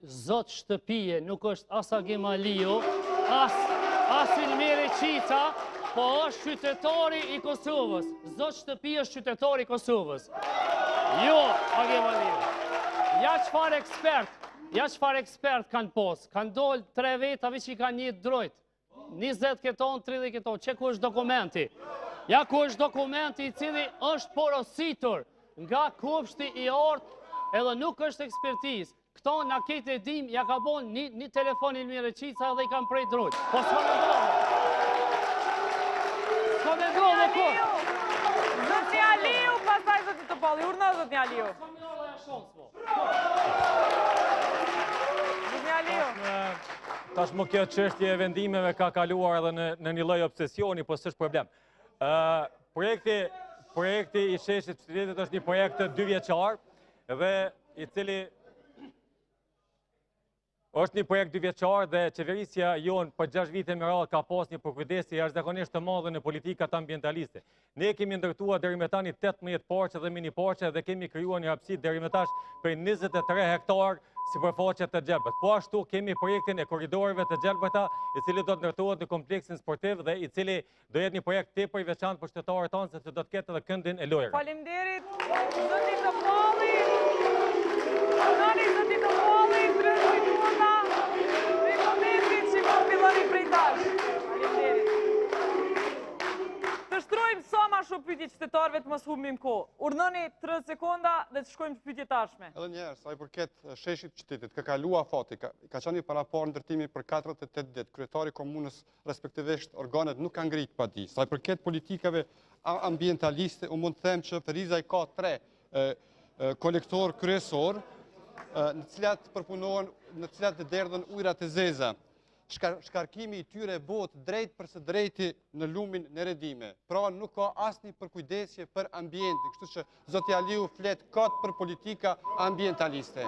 Zot shtëpie nuk është as Agim Aliu, as, as Ilmi Reçica, po është qytetari i Kosovës. Zot shtëpie është qytetari i Kosovës. Jo Agim Aliu. Ja çfarë ekspert, ja çfarë ekspert kanë pas. Kanë dalë tre veta, veç i kanë nji drejt. 20 ketë, 30 ketë, qe ku është dokumenti? Ja ku është dokumenti i cili është porositur nga kopshti i artë edhe nuk është ekspertizë. Këta na këtë e dim, ia ka bo një, një telefon Ilmi Reçica edhe i kanë pre drutë. Po së në dronë? Së në dronë, po? Zotni Aliu, pastaj zoti Topalli urdhno, zotni Aliu. Së në dronë, ja shumë, po. Tashmë kjo çështje e vendimeve ka kaluar edhe në një lloj obsesioni, po s'është problem. Projekti, projekti i sheshit qytetit është një projekt dyvjeçar, dhe i cili Është një projekt dyvjeçar dhe qeverisja jonë për 6 vite me radhë ka pas një përkujdesje jashtëzakonisht të madhe në politikat ambientaliste. Ne kemi ndërtuar deri me tani 18 parqe dhe miniparqe dhe kemi krijuar një hapësirë deri me tash prej 23 hektar sipërfaqe të gjelbër. Po ashtu kemi projektin e korridoreve të gjelbërta i cili do të ndërtohet në kompleksin sportiv dhe i cili Do jetë një projekt tepër i veçantë për qytetarët tanë sepse do të ketë edhe këndin e lojërave. Faleminderit. Zoti Topalli. Zoti Topalli, drejtë kurva. Ne komentin që po filloni prej tash. Faleminderit. Të shtrojmë sa ma shumë pyetje qytetarëve të mos humbim kohë. Urdhnoni 30 sekonda dhe të shkojmë te pyetja e ardhshme. Edhe një herë, sa i përket sheshit qytetit, ka kalu afati, ka qenë i paraparë ndërtimi për 48 ditë, kryetari i komunës respektivisht organet nuk kanë ngritë padi. Sa i përket politikave ambientaliste, unë mund të them që Ferizaj i ka tre kolektor kryesor, në të cilat përpunohen, në të cilat derdhen ujrat e zeza. Shkarkimi i tyre bohet drejtpërsëdrejti në lumin Nerodime. Pra nuk ka asni përkujdesje për ambientin, kështu që Zoti Aliu flet kot për politika ambientaliste.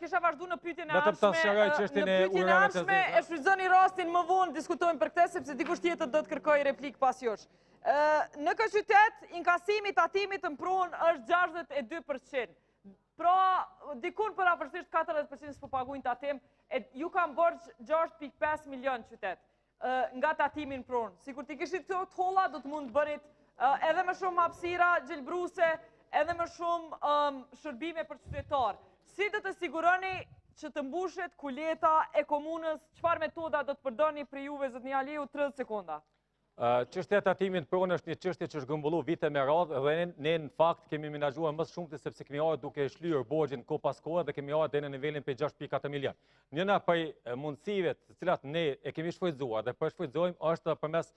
kisha vazhdu në pytjen e ardhshme, në pytjen e ardhshme, e shfrytëzoni rastin më vonë, diskutojmë për këtë, sepse dikush tjetër do të kërkojë replikë pas jush. Në këtë qytet, inkasimi i tatimit në pronë është 62%. Pra, dikun përafërsisht 40 përqind s'po pagujnë tatim, e ju kanë borxh 6.5 milion qytetit nga tatimi n'pronë. Sikur t'i kishit këto të holla, do të mund t'bënit edhe më shumë hapsira gjelbruese, edhe më shumë shërbime për qytetarë. Si do të siguroni që të mbushet kuleta e komunës, çfarë metoda do të përdorni prej juve, zotni Aliu, 30 sekonda? Çështja e tatimit në pronë është një çështje që është grumbullu vite me radhë dhe ne në fakt kemi menaxhuar më së shumti sepse kemi ardhur duke shlyer borxhin kohë pas kohe dhe kemi ardhur deri në nivelin prej 6.4 milion. Njëra prej mundësive të cilat ne e kemi shfrytëzuar dhe po e shfrytëzojmë është përmes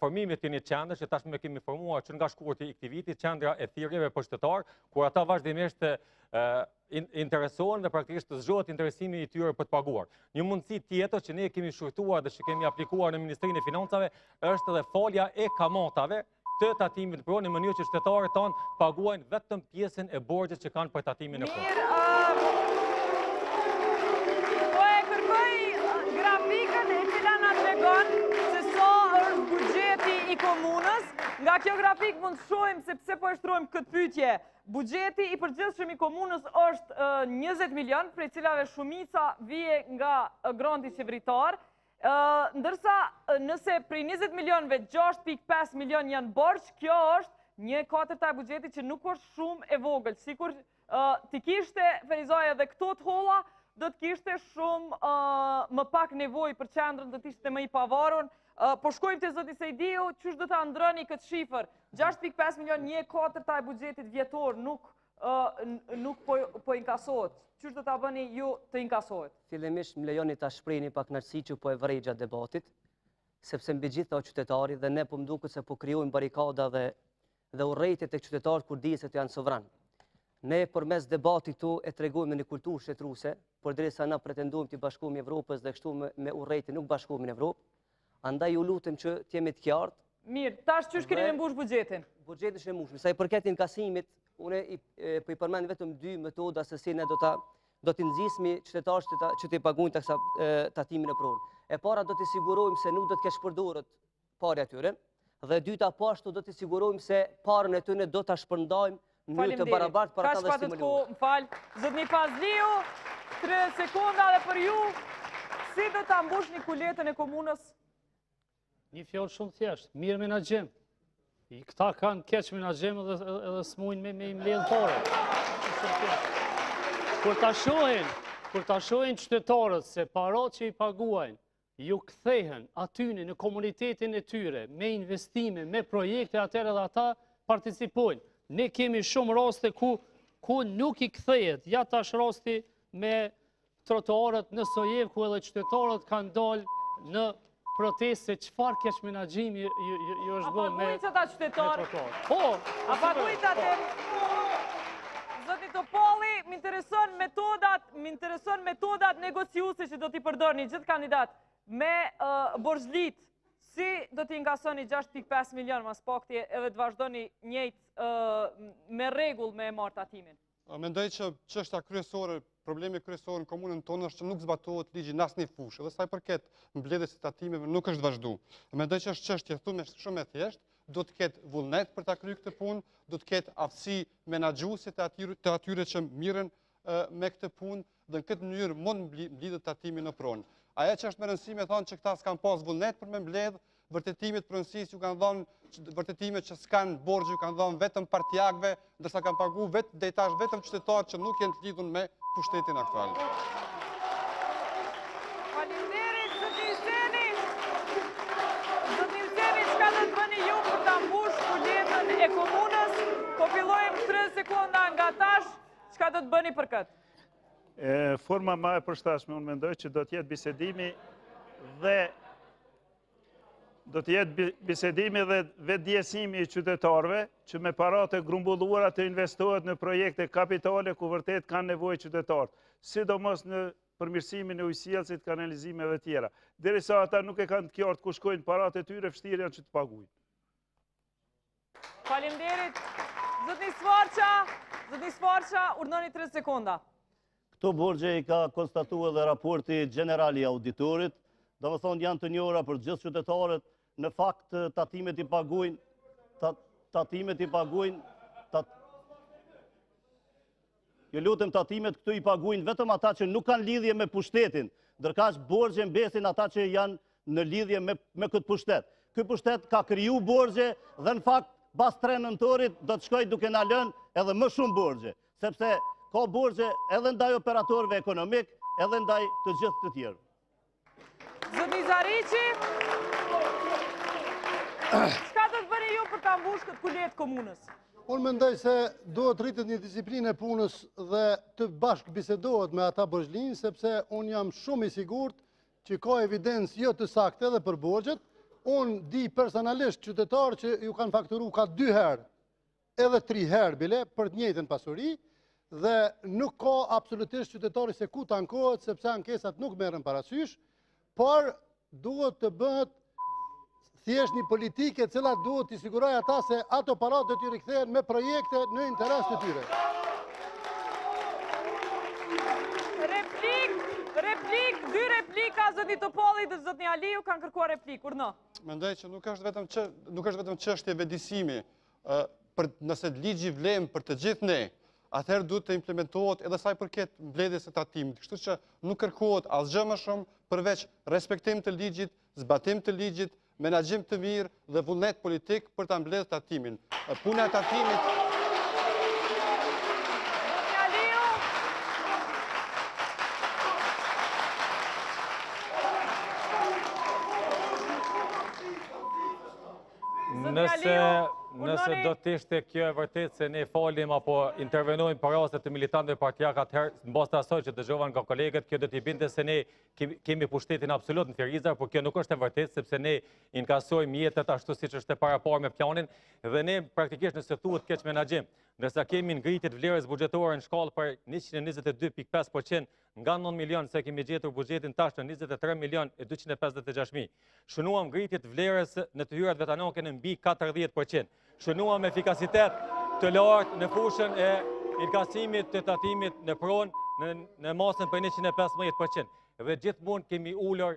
formimit të një qendre që tashmë e kemi formuar që nga shkurti i këtij viti, qendra e thirrjeve për qytetarë, ku ata vazhdimisht interesohen dhe praktikisht zgjohet interesimi i tyre për të paguar. Një mundësi tjetër që ne kemi shqyrtuar dhe që kemi aplikuar në Ministrinë e Financave është edhe falja e kamatave të tatimit në pronë në mënyrë që qytetarët tanë të paguajnë vetëm pjesën e borxhit që kanë për tatimin në pronë. Po e kërkoj grafikën e cila na tregon se sa është buxheti i komunës. Nga kjo grafik mund të shohim se pse po e shtrojmë këtë pyetje. Buxheti i përgjithshëm i komunës është 20 milion, prej cilave shumica vjen nga granti qeveritar, ndërsa nëse prej 20 milionve 6.5 milion janë borxh, kjo është një e katërta e buxhetit që nuk është shumë e vogël. Sikur t'i kishte Ferizaji edhe këto të holla, do të kishte shumë më pak nevojë për qendrën, do të ishte më i pavarur. Po shkojmë te zoti Sejdiu, qysh do ta ndrroni këtë shifër? 6.5 milion një e katërta e buxhetit vjetor nuk nuk po, po inkasohet. Qysh do ta bëni ju të inkasohet? Fillimisht më lejoni ta shpreh një pakënaqësi që po e vërej gjatë debatit, sepse mbi të gjitha o qytetari dhe ne po m'duket se po krijojmë barikada dhe dhe urrejtje tek qytetarët kur dihet se ata janë sovran. Ne përmes debatit tu e tregojmë një kulturë shtetërore, por derisa na pretendojmë të bashkohemi Evropës dhe kështu me, me urrejtje nuk bashkohemi në Evropë, andaj ju lutem që të jemi të qartë. Mirë, tash qysh keni me mbush buxhetin? Buxheti është i mbushur. Sa i përket inkasimit, unë i, e, po i përmend vetëm dy metoda se si ne do ta do të nxisim qytetarët që, që të paguajnë taksa tatimin në pronë. E para do të sigurojmë se nuk do të keqpërdoret parja e tyre, dhe e dyta po ashtu do t'i sigurojmë se paren e tyre do ta shpërndajmë në të barabartë për ata dhe stimulojmë. Më fal, zoti Fazliu, 3 sekonda edhe për ju, si do ta mbushni kuletën e komunës? Një fjalë shumë thjeshtë, mirëmenaxhim. Këta kanë keqmenaxhim edhe s'mujnë me me i mbledhë pare. Kur të shohin, kur të shohin qytetarët se paret që i paguajnë, ju kthehen atyne në komunitetin e tyre, me investime, me projekte, atëherë edhe ata participojnë. Ne kemi shumë raste ku, ku nuk i kthehet, ja tash rasti me trotuaret në Sojevë, ku edhe qytetarët kanë dalë në protestë se çfarë keqmenaxhimi ju është bërë me trotuaret. A paguajnë ata qytetarë? Po, a paguajnë ata? Zoti Topalli, më interesojnë metodat Më intereson metodat negociuse që do t'i përdorni gjithë kandidatët me borxhlitë, si do t'i inkasoni 6.5 milion më së pakti edhe të vazhdoni njëjtë me rregull me e marrë tatimin? Mendoj që çështja kryesore, problemi kryesor në komunën tonë është që nuk zbatohet ligji në asnjë fushë, edhe sa i përket mbledhjes së tatimeve nuk është vazhdu. Mendoj që është çështje thua shumë e thjeshtë, do të ketë vullnet për ta kry këtë punë, do të ketë aftësi menaxhuese të atyre që merren me këtë punë dhe në këtë mënyrë mund mblidhet tatimi në pronë. Ajo që është më rëndësi me thonë që këta s'kanë pas vullnet për me mbledhë, vërtetimet për pronësi s'ju kanë dhonë vërtetimet që s'kanë borxhe ju kanë dhonë vetëm partiakëve, ndërsa kanë pagu deri tash vetëm qytetarë që nuk janë të lidhun me pushtetin aktual. Faleminderit, zotni Iseni! Zotni Iseni, çka do të bëni ju për ta mbush kuletën e komunës? Po fillojmë 3 sekonda nga tash, Çka do të bëni për këtë? Forma ma e përshtashme, unë mendoj që do të jetë bisedimi dhe do të jetë bisedimi dhe vetëdijesimi i qytetarëve që me paratë e grumbulluara të investohet në projekte kapitale ku vërtet kanë nevojë qytetarët, sidomos në përmirësimin e ujësjellësit, kanalizimeve e tjera. Derisa ata nuk e kanë të kjartë ku shkojnë paratë e tyre, vështirë janë që të pagujnë. Faleminderit. Zotni Svarça, zotni Svarça, urdhnoni 3 sekonda. Këto borxhe i ka konstatu edhe raporti gjeneral i auditorit, domethënë janë të njohura për gjithë qytetarët, në fakt tatimet i pagujnë, tatimet i pagujnë, Ju lutem tatimet këtu i pagujnë vetëm ata që nuk kanë lidhje me pushtetin, ndërkaq borxhe mbesin ata që janë në lidhje me me këtë pushtet. Ky pushtet ka kriju borxhe dhe në fakt pas 3 nëntorit do të shkojë duke na lënë edhe më shumë borxhe, sepse ka borxhe edhe ndaj operatorëve ekonomikë, edhe ndaj të gjithë të tjerë. Zotni Zariqi, çka do të bëni ju për ta mbush këtë kuletë të komunës? Unë mendoj se duhet të rritet një disiplinë e punës dhe të bashkëbisedohet me ata borxhlinj, sepse unë jam shumë i sigurt që ka evidencë jo të saktë edhe për borxhet. Unë di personalisht qytetarë që ju kanë fakturu ka dy herë edhe tri herë bile për të njëjtën pasuri dhe nuk ka absolutisht qytetari se ku të ankohet sepse ankesat nuk merren parasysh, por duhet të bëhet thjesht një politikë e cila duhet t'i sigurojë ata se ato para do të rikthehen me projekte në interes të tyre. Replikë, replikë, dy replika, zotni Topalli dhe zotni Aliu kanë kërkuar replikë, urdhno? Mendoj që nuk është vetëm çështje vetëdijesimi, nëse ligji vlen për të gjithë ne, atëherë duhet të implementohet edhe sa i përket mbledhjes së tatimit. Kështu që nuk kërkohet asgjë më shumë përveç respektim të ligjit, zbatim të ligjit, menaxhim të mirë dhe vullnet politik për ta mbledhur tatimin. Puna e tatimit Nëse do të ishte kjo e vërtetë se ne falim apo intervenojmë për raste të militantëve partiakë atëherë, në bazë të asaj që dëgjova nga kolegët, kjo do t'i binte se ne kemi pushtetin absolut në Ferizaj, por kjo nuk është e vërtetë, sepse ne inkasojmë mjetet ashtu siç është e paraparë me planin, dhe ne praktikisht nëse thuhet keqmenaxhim, ndërsa kemi ngritje të vlerës buxhetore në shkallë prej 122.5%, Nga nëntë milionë sa e kemi gjetur buxhetin tash në njëzet e tre milionë e dyqind e pesëdhjetë e gjashtë mijë. Shënuam ngritje të vlerës në të hyrat vetanake në mbi 40%. Shënuam efikasitet të lartë në fushën e inkasimit të tatimit në pronë në masën prej 115%. Dhe gjithmonë kemi ulur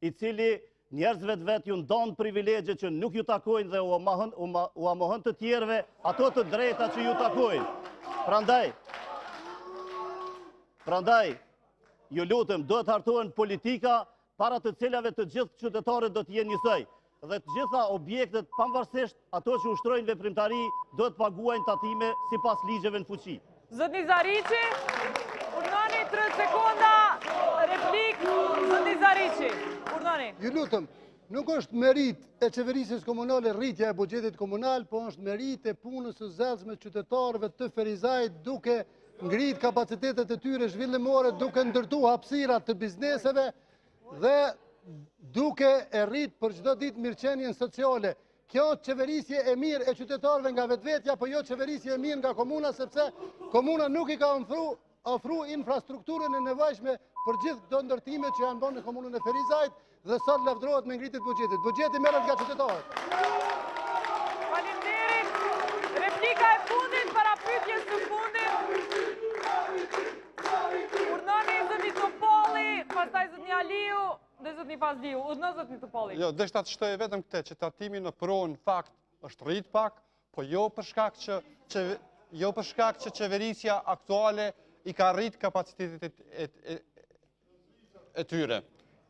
i cili njerëzve të vet iu ndan privilegje që nuk iu takojnë dhe ua mohon të tjerëve ato të drejta që iu takojnë. Prandaj, prandaj, ju lutem, duhet të hartohen politika para të cilave të gjithë qytetarët do të jenë njësoj. dhe të gjitha objektet, pavarësisht ato që ushtrojnë veprimtari, duhet të paguajnë tatime sipas ligjeve në fuqi. Zotni Zariqi, urdhnoni 3 sekonda, replikë, zotni Zariqi, urdhnoni. Ju lutem. Nuk është meritë e qeverisës komunale rritja e buxhetit komunal, po është meritë e punës së zellshme e qytetarëve të Ferizajt duke ngrit kapacitetet e tyre zhvillimore, duke ndërtu hapsira të bizneseve, Dhe duke e rrit për çdo ditë mirëqenien sociale. Kjo qeverisje e mirë e qytetarëve nga vetvetja, po jo qeverisje e mirë nga komuna sepse komuna nuk i ka ofru infrastrukturën e nevojshme për gjithë këto ndërtime që janë bërë në komunën e Ferizajt dhe sot lavdërohet me ngritje të buxhetit. Buxheti merret nga qytetarët. Faleminderit. Replika e fundit para pyetjes së fundit. Urdhnoni zotni Topalli, pastaj zotni Aliu, dhe zotni pas liu, urdhno zotni Topalli. Jo, deshta të shtoj vetëm këtë, që tatimi në pronë në fakt është rrit pak, po jo për shkak që, që jo për shkak që qeverisja aktuale i ka rrit kapacitetet e, e, e tyre.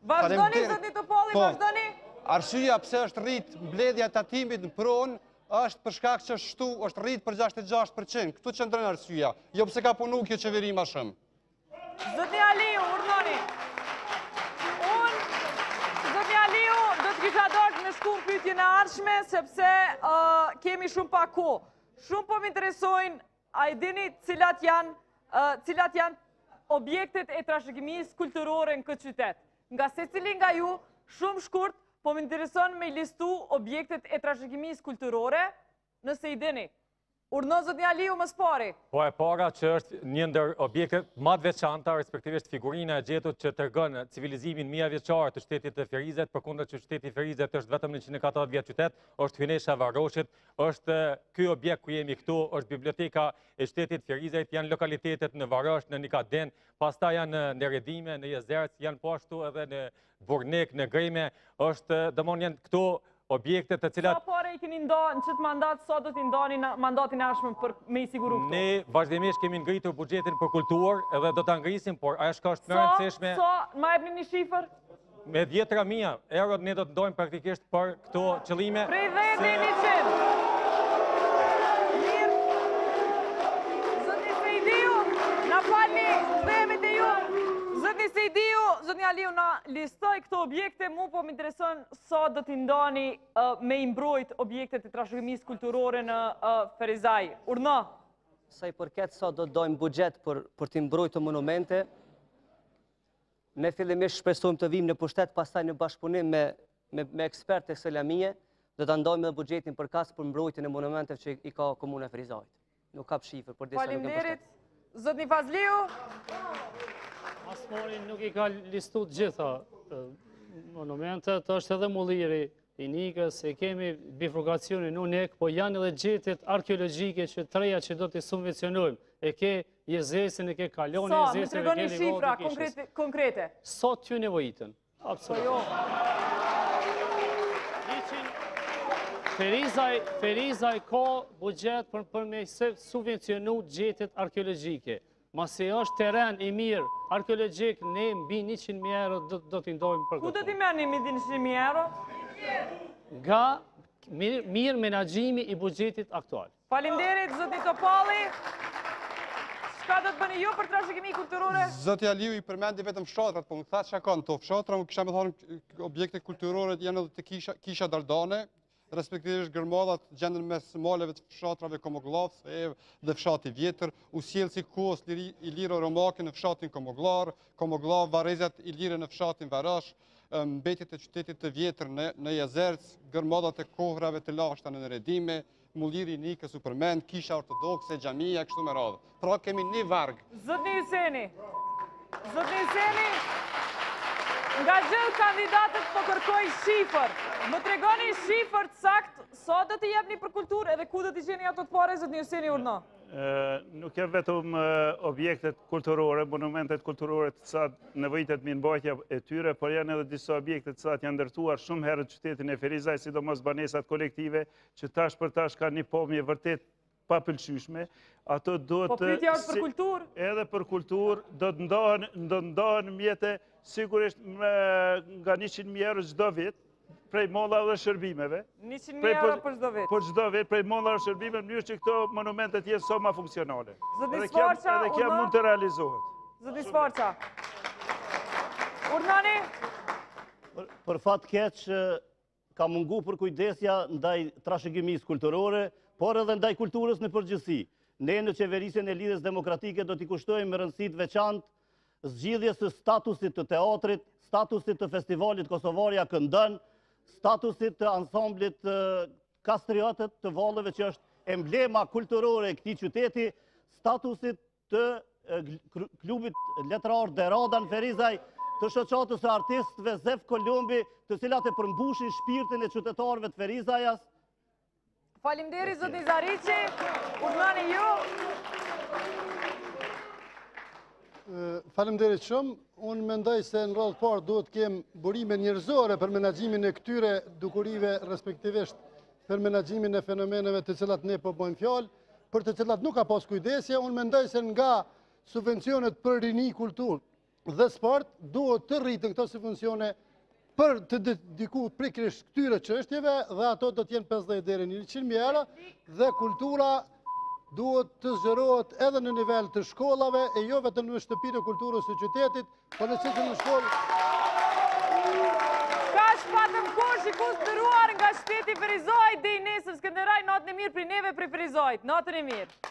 Vazhdoni zotni Topalli, po, vazhdoni. Arsyja pse është rrit mbledhja e tatimit në pronë, është për shkak që shtu është rrit për 66%. Këtu qëndron arsyja, jo pse ka punu kjo qeveri ma shumë. Zotni Aliu, urdhnoni. Unë, zotni Aliu, do të kisha dashtë me shku në pytjen e ardhshme, sepse kemi shumë pak kohë. Shumë po më interesojnë A i dini cilat janë, cilat janë objektet e trashëgimisë kulturore në këtë qytet? Nga secili nga ju, shumë shkurt, po më intereson me i listu objektet e trashëgimisë kulturore, nëse i dini. Urdhno zotni Aliu më së pari. Po e para që është një ndër objektet ma të veçanta, respektivisht figurina e gjetur që tregon civilizimin mija vjeçar të qytetit të Ferizajt, përkundër që qyteti i Ferizajt është vetëm 140 vjet qytet, është Hyjnesha e Varoshit, është ky objekt ku jemi këtu, është biblioteka e qytetit të Ferizajt, janë lokalitetet në Varosh, në Nikadin, pastaj janë në Nerodime, në Jezerc, janë po ashtu edhe në Burrnik, në Greme, është, domethënë janë këto objekte të cilat... Sa pare i keni nda në qëtë mandat, sa do t'i ndani në mandatin e ardhshëm për me i siguru këto? Ne vazhdimisht kemi ngritur buxhetin për kulturë edhe do ta ngrisim, por ajo çka është më rëndësishme... Sa, sa, ma jepni një shifër? Me dhjetra mija euro ne do të ndajmë praktikisht për këto qëllime. Prej dhjetë deri njëqind! Mirë! Zotni Sejdiu, më falni, jemi te ju! Zotni Sejdiu, zotni Aliu na listoi këto objekte, mu po më intereson sa do t'i ndani me i mbrojt objektet e trashëgimisë kulturore në Ferizaj. Urdhno! Sa i përket sa do të ndajmë buxhet për t'i mbrojt këto monumente, Ne fillimisht shpresojmë të vijmë në pushtet, pastaj në bashkëpunim me me, me ekspertët e kësaj lamie, do ta ndajmë edhe buxhetin përkatës për mbrojtjen e monumenteve që i ka komuna e Ferizajt. Nuk ka shifër, përderisa nuk ke pushtet. Zotni Fazliu. Asnjëri nuk i ka listu të gjitha monumentet, është edhe mulliri i Nikës, e kemi bifurkacionin unik, po janë edhe gjetjet arkeologjike që treja që do t'i subvencionojmë. E ke Një zesi në ke kaloni, një zesi në ke një Sa, më tregoni shifra konkrete? Sa t'ju nevojiten? Absolut. Po jo. Ferizaj, Ferizaj ka buxhet për, për me subvencionu gjetjet arkeologjike. Masi është teren i mirë arkeologjik, ne mbi 100.000 euro do, do t'i ndajmë për këtë. Ku do t'i merrni mbi 100.000 euro? Nga mirë, mirë menaxhimi i buxhetit aktual. Faleminderit zotni Topalli. Çka do të bëni ju për trashëgimi kulturore? Zoti Aliu i përmendi vetëm fshatrat, po më tha çka kanë to fshatra, më kisha me thonë objekte kulturore janë edhe te kisha kisha Dardane, respektivisht gërmadhat gjenden mes maleve të fshatrave Komogllav, Sojevë dhe Fshati i Vjetër, ujësjellësi i kohës iliro iliro-romake në fshatin Komoglar, Komogllav varrezat ilire në fshatin Varosh, mbetjet e qytetit të vjetër në në Jezerc, gërmadhat e kohrave të lashta në Nerodime, Mulliri i Nikës u përmend, kisha ortodokse, xhamia, kështu me radhë. Pra kemi një varg. Zotni Hyseni, zotni Hyseni, nga gjithë kandidatët po kërkoj shifër. Më tregoni shifër të saktë, sa do të jepni për kulturë edhe ku do t'i gjeni ato pare, zotni Hyseni urdhno. Nuk janë vetëm objektet kulturore, monumentet kulturore të cilat nevojitet mirëmbajtja e tyre, por janë edhe disa objekte të cilat janë ndërtuar shumë herët në qytetin e Ferizaj, sidomos banesat kolektive, që tash për tash ka një pomje vërtet papëlqyshme, ato duhet të... Po pyetja është për kulturë? Edhe për kulturë, do të ndohen, do të ndohen mjete, sigurisht me, nga 100 mijë euro çdo vit, prej mallrave dhe shërbimeve. 100 mijë euro për çdo vit? Për çdo vit, prej mallrave dhe shërbimeve, në mënyrë që këto monumente t'jenë sa ma funksionale. Zoti Svarqa, urdhno... Edhe kjo mund të realizohet. Zoti Svarqa. Urdhnoni? Për fat të keq, Ka mungu përkujdesja ndaj trashëgimisë kulturore, por edhe ndaj kulturës në përgjithësi. Ne në qeverisjen e Lidhjes Demokratike do t'i kushtojmë rëndësi të veçantë zgjidhjes së statusit të teatrit, statusit të festivalit Kosovarja këndon, statusit të ansamblit Kastriotët të valleve që është emblema kulturore e këtij qyteti, statusit të klubit letrar De Rada në Ferizaj, të shoqatës së artistëve Zef Kolombi, të cilat e përmbushin shpirtin e qytetarëve të Ferizajas. Faleminderit, zotni Zariqi, urdhnoni ju. Faleminderit shumë, unë mendoj se në radhë të parë duhet të kemë burime njerëzore për menaxhimin e këtyre dukurive, respektivisht për menaxhimin e fenomeneve të cilat ne po bojmë fjalë, për të cilat nuk ka pas kujdesje, unë mendoj se nga subvencionet për rini kulturë dhe sport, duhet të rriten këto subvencione për të dediku pikërisht këtyre çështjeve dhe ato do të jenë 50 deri 100 mijë euro dhe kultura duhet të zgjerohet edhe në nivel të shkollave e jo vetëm në shtëpinë e kulturës së qytetit Për në qëtë në shkollë. Kaq patëm kohë shikues të nderuar nga qyteti i Ferizajt deri nesër Skenderaj natën e mirë prej neve prej Ferizajt. Natën e mirë.